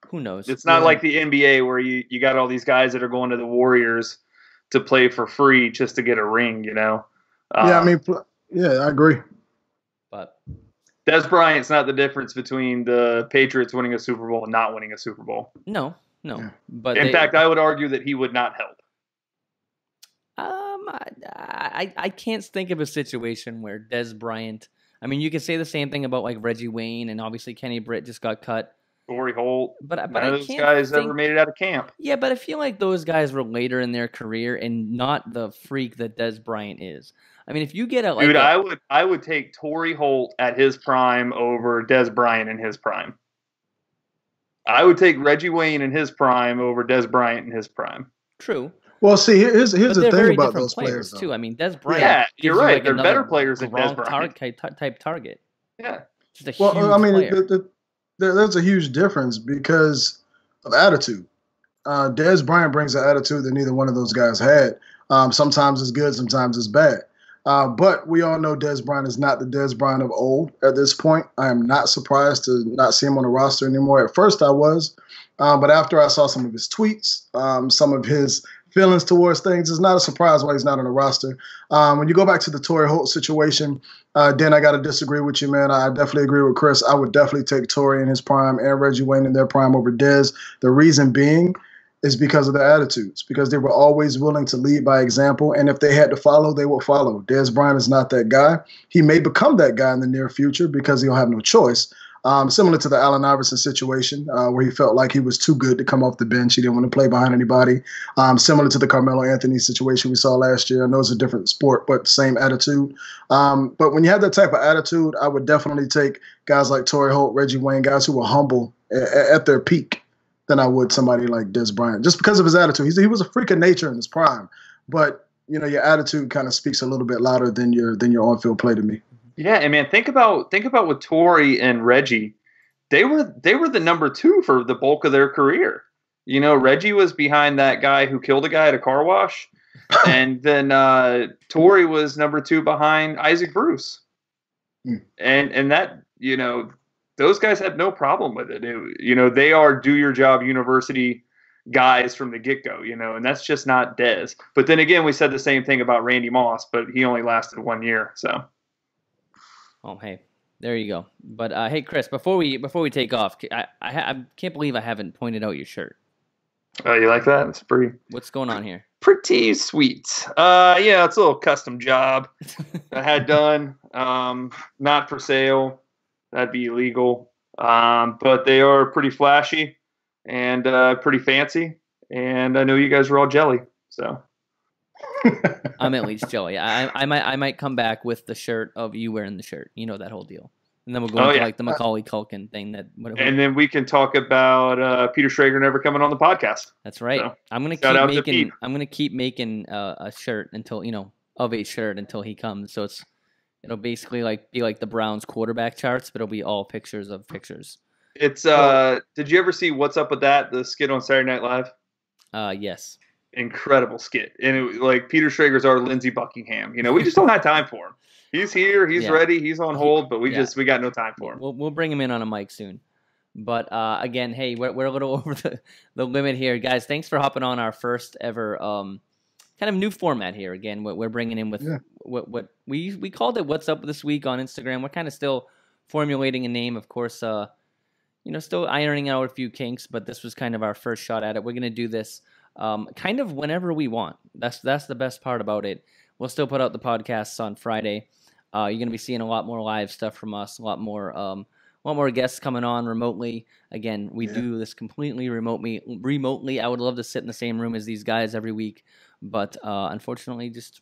Who knows? It's not yeah. like the NBA where you you got all these guys that are going to the Warriors to play for free just to get a ring. You know. yeah, I um, mean, yeah, I agree. But Dez Bryant's not the difference between the Patriots winning a Super Bowl and not winning a Super Bowl. No, no. But in they, fact, I would argue that he would not help. Um, I, I, I can't think of a situation where Dez Bryant. I mean, you could say the same thing about like Reggie Wayne, and obviously Kenny Britt just got cut. Torry Holt. But, but none of those guys think, ever made it out of camp. Yeah, but I feel like those guys were later in their career and not the freak that Dez Bryant is. I mean, if you get a like dude, a, I would I would take Torry Holt at his prime over Dez Bryant in his prime. I would take Reggie Wayne in his prime over Dez Bryant in his prime. True. Well, see, here's here's the thing about those players, players too. I mean, Dez Bryant. Yeah, you're right. Like They're better players than Dez Bryant. Tar- type target. Yeah. Just a well, I mean, the, the, the, there's a huge difference because of attitude. Uh, Dez Bryant brings an attitude that neither one of those guys had. Um, sometimes it's good, sometimes it's bad. Uh, but we all know Dez Bryant is not the Dez Bryant of old at this point. I am not surprised to not see him on the roster anymore. At first, I was, um, but after I saw some of his tweets, um, some of his feelings towards things. It's not a surprise why he's not on the roster. Um, when you go back to the Torry Holt situation, uh, Dan, I got to disagree with you, man. I definitely agree with Chris. I would definitely take Torry in his prime and Reggie Wayne in their prime over Dez. The reason being is because of their attitudes, because they were always willing to lead by example. And if they had to follow, they would follow. Dez Bryant is not that guy. He may become that guy in the near future because he'll have no choice. Um, similar to the Allen Iverson situation, uh, where he felt like he was too good to come off the bench. He didn't want to play behind anybody. Um, similar to the Carmelo Anthony situation we saw last year. I know it's a different sport, but same attitude. Um, but when you have that type of attitude, I would definitely take guys like Torry Holt, Reggie Wayne, guys who were humble at, at their peak, than I would somebody like Dez Bryant, just because of his attitude. He's, he was a freak of nature in his prime, but you know your attitude kind of speaks a little bit louder than your than your on field play to me. Yeah, and man, think about think about with Torry and Reggie. They were they were the number two for the bulk of their career. You know, Reggie was behind that guy who killed a guy at a car wash, (laughs) and then uh, Torry was number two behind Isaac Bruce. Hmm. And and that you know those guys had no problem with it. it. You know, they are do your job university guys from the get go, you know, and that's just not Dez. But then again, we said the same thing about Randy Moss, but he only lasted one year. So Oh, hey, there you go. But uh, hey, Chris, before we before we take off, I, I, I can't believe I haven't pointed out your shirt. Oh, you like that? It's pretty. What's going on here? Pretty sweet. Uh, yeah, it's a little custom job (laughs) I had done. Um, not for sale. That'd be illegal. Um, but they are pretty flashy and uh, pretty fancy. And I know you guys are all jelly, so (laughs) I'm at least jelly. I, I might I might come back with the shirt of you wearing the shirt. You know that whole deal. And then we'll go oh, into yeah. like the Macaulay Culkin thing that. What, and then we can talk about uh, Peter Schrager never coming on the podcast. That's right. So, I'm gonna keep making. I'm gonna keep making uh, a shirt until you know of a shirt until he comes. So it's it'll basically like be like the Browns quarterback charts, but it'll be all pictures of pictures. It's uh. Did you ever see What's Up with That? The skit on Saturday Night Live. Uh, yes incredible skit. And it, like Peter Schrager's our Lindsey Buckingham. You know, we just don't have time for him. He's here, he's yeah. ready, he's on hold, but we yeah. just we got no time for him. We'll we'll bring him in on a mic soon. But uh, again, hey, we're, we're a little (laughs) over the, the limit here, guys. Thanks for hopping on our first ever um, kind of new format here. Again, what we're bringing in with yeah. what what we we called it "What's Up This Week" on Instagram. We're kind of still formulating a name, of course. Uh, you know, still ironing out a few kinks, but this was kind of our first shot at it. We're gonna do this um, kind of whenever we want. That's that's the best part about it. We'll still put out the podcasts on Friday. Uh, you're gonna be seeing a lot more live stuff from us, a lot more, um, a lot more guests coming on remotely. Again, we yeah. do this completely remotely. Remotely, I would love to sit in the same room as these guys every week, but uh, unfortunately, just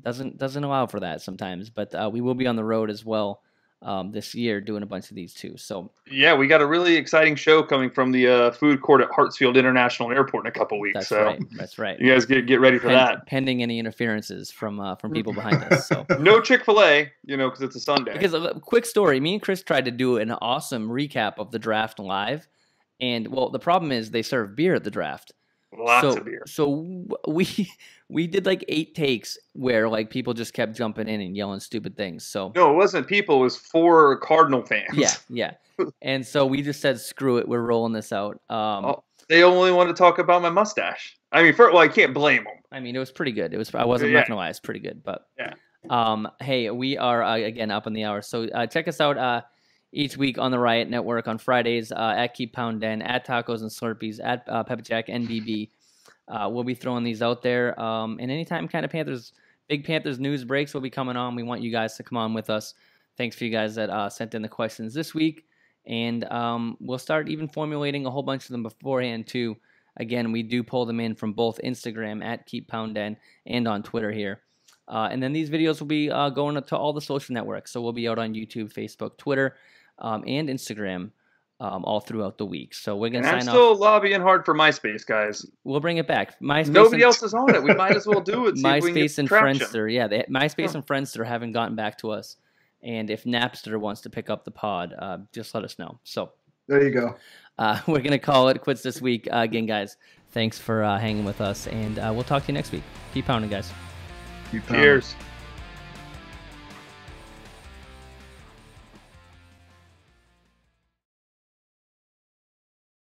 doesn't doesn't allow for that sometimes. But uh, we will be on the road as well um, this year doing a bunch of these too. So yeah, we got a really exciting show coming from the uh, food court at Hartsfield International Airport in a couple weeks. That's so right. That's right. You guys get get ready for Pen- that. Pending any interferences from uh, from people behind us. So (laughs) no Chick Fil A, you know, because it's a Sunday. Because a uh, quick story, me and Chris tried to do an awesome recap of the draft live, and well, the problem is they serve beer at the draft. Lots so, of beer. So (laughs) we we did like eight takes where like people just kept jumping in and yelling stupid things. So no, it wasn't people. It was four Cardinal fans. Yeah, yeah. (laughs) and so we just said, "Screw it, we're rolling this out." Um, oh, they only want to talk about my mustache. I mean, for, well, I can't blame them. I mean, it was pretty good. It was. I wasn't yeah. gonna lie, it's pretty good. But yeah. Um. Hey, we are uh, again up in the hour. So uh, check us out. Uh, each week on the Riot Network on Fridays uh, at Keep Pound Den, at Tacos and Slurpees, at uh, Jack NBB. Uh, we'll be throwing these out there. Um, and anytime kind of Panthers, big Panthers news breaks will be coming on. We want you guys to come on with us. Thanks for you guys that uh, sent in the questions this week. And um, we'll start even formulating a whole bunch of them beforehand, too. Again, we do pull them in from both Instagram at Keep Pound Den and on Twitter here. Uh, and then these videos will be uh, going to all the social networks. So we'll be out on YouTube, Facebook, Twitter, um, and Instagram um, all throughout the week. So we're gonna. And I'm still off. lobbying hard for MySpace, guys. We'll bring it back. MySpace. Nobody and, else is on it. We might as well do it. (laughs) MySpace and traction. Friendster. Yeah, they, MySpace and Friendster haven't gotten back to us. And if Napster wants to pick up the pod, uh, just let us know. So there you go. Uh, (laughs) we're gonna call it quits this week. Uh, again, guys, thanks for uh, hanging with us, and uh, we'll talk to you next week. Keep pounding, guys. Keep pounding. Cheers.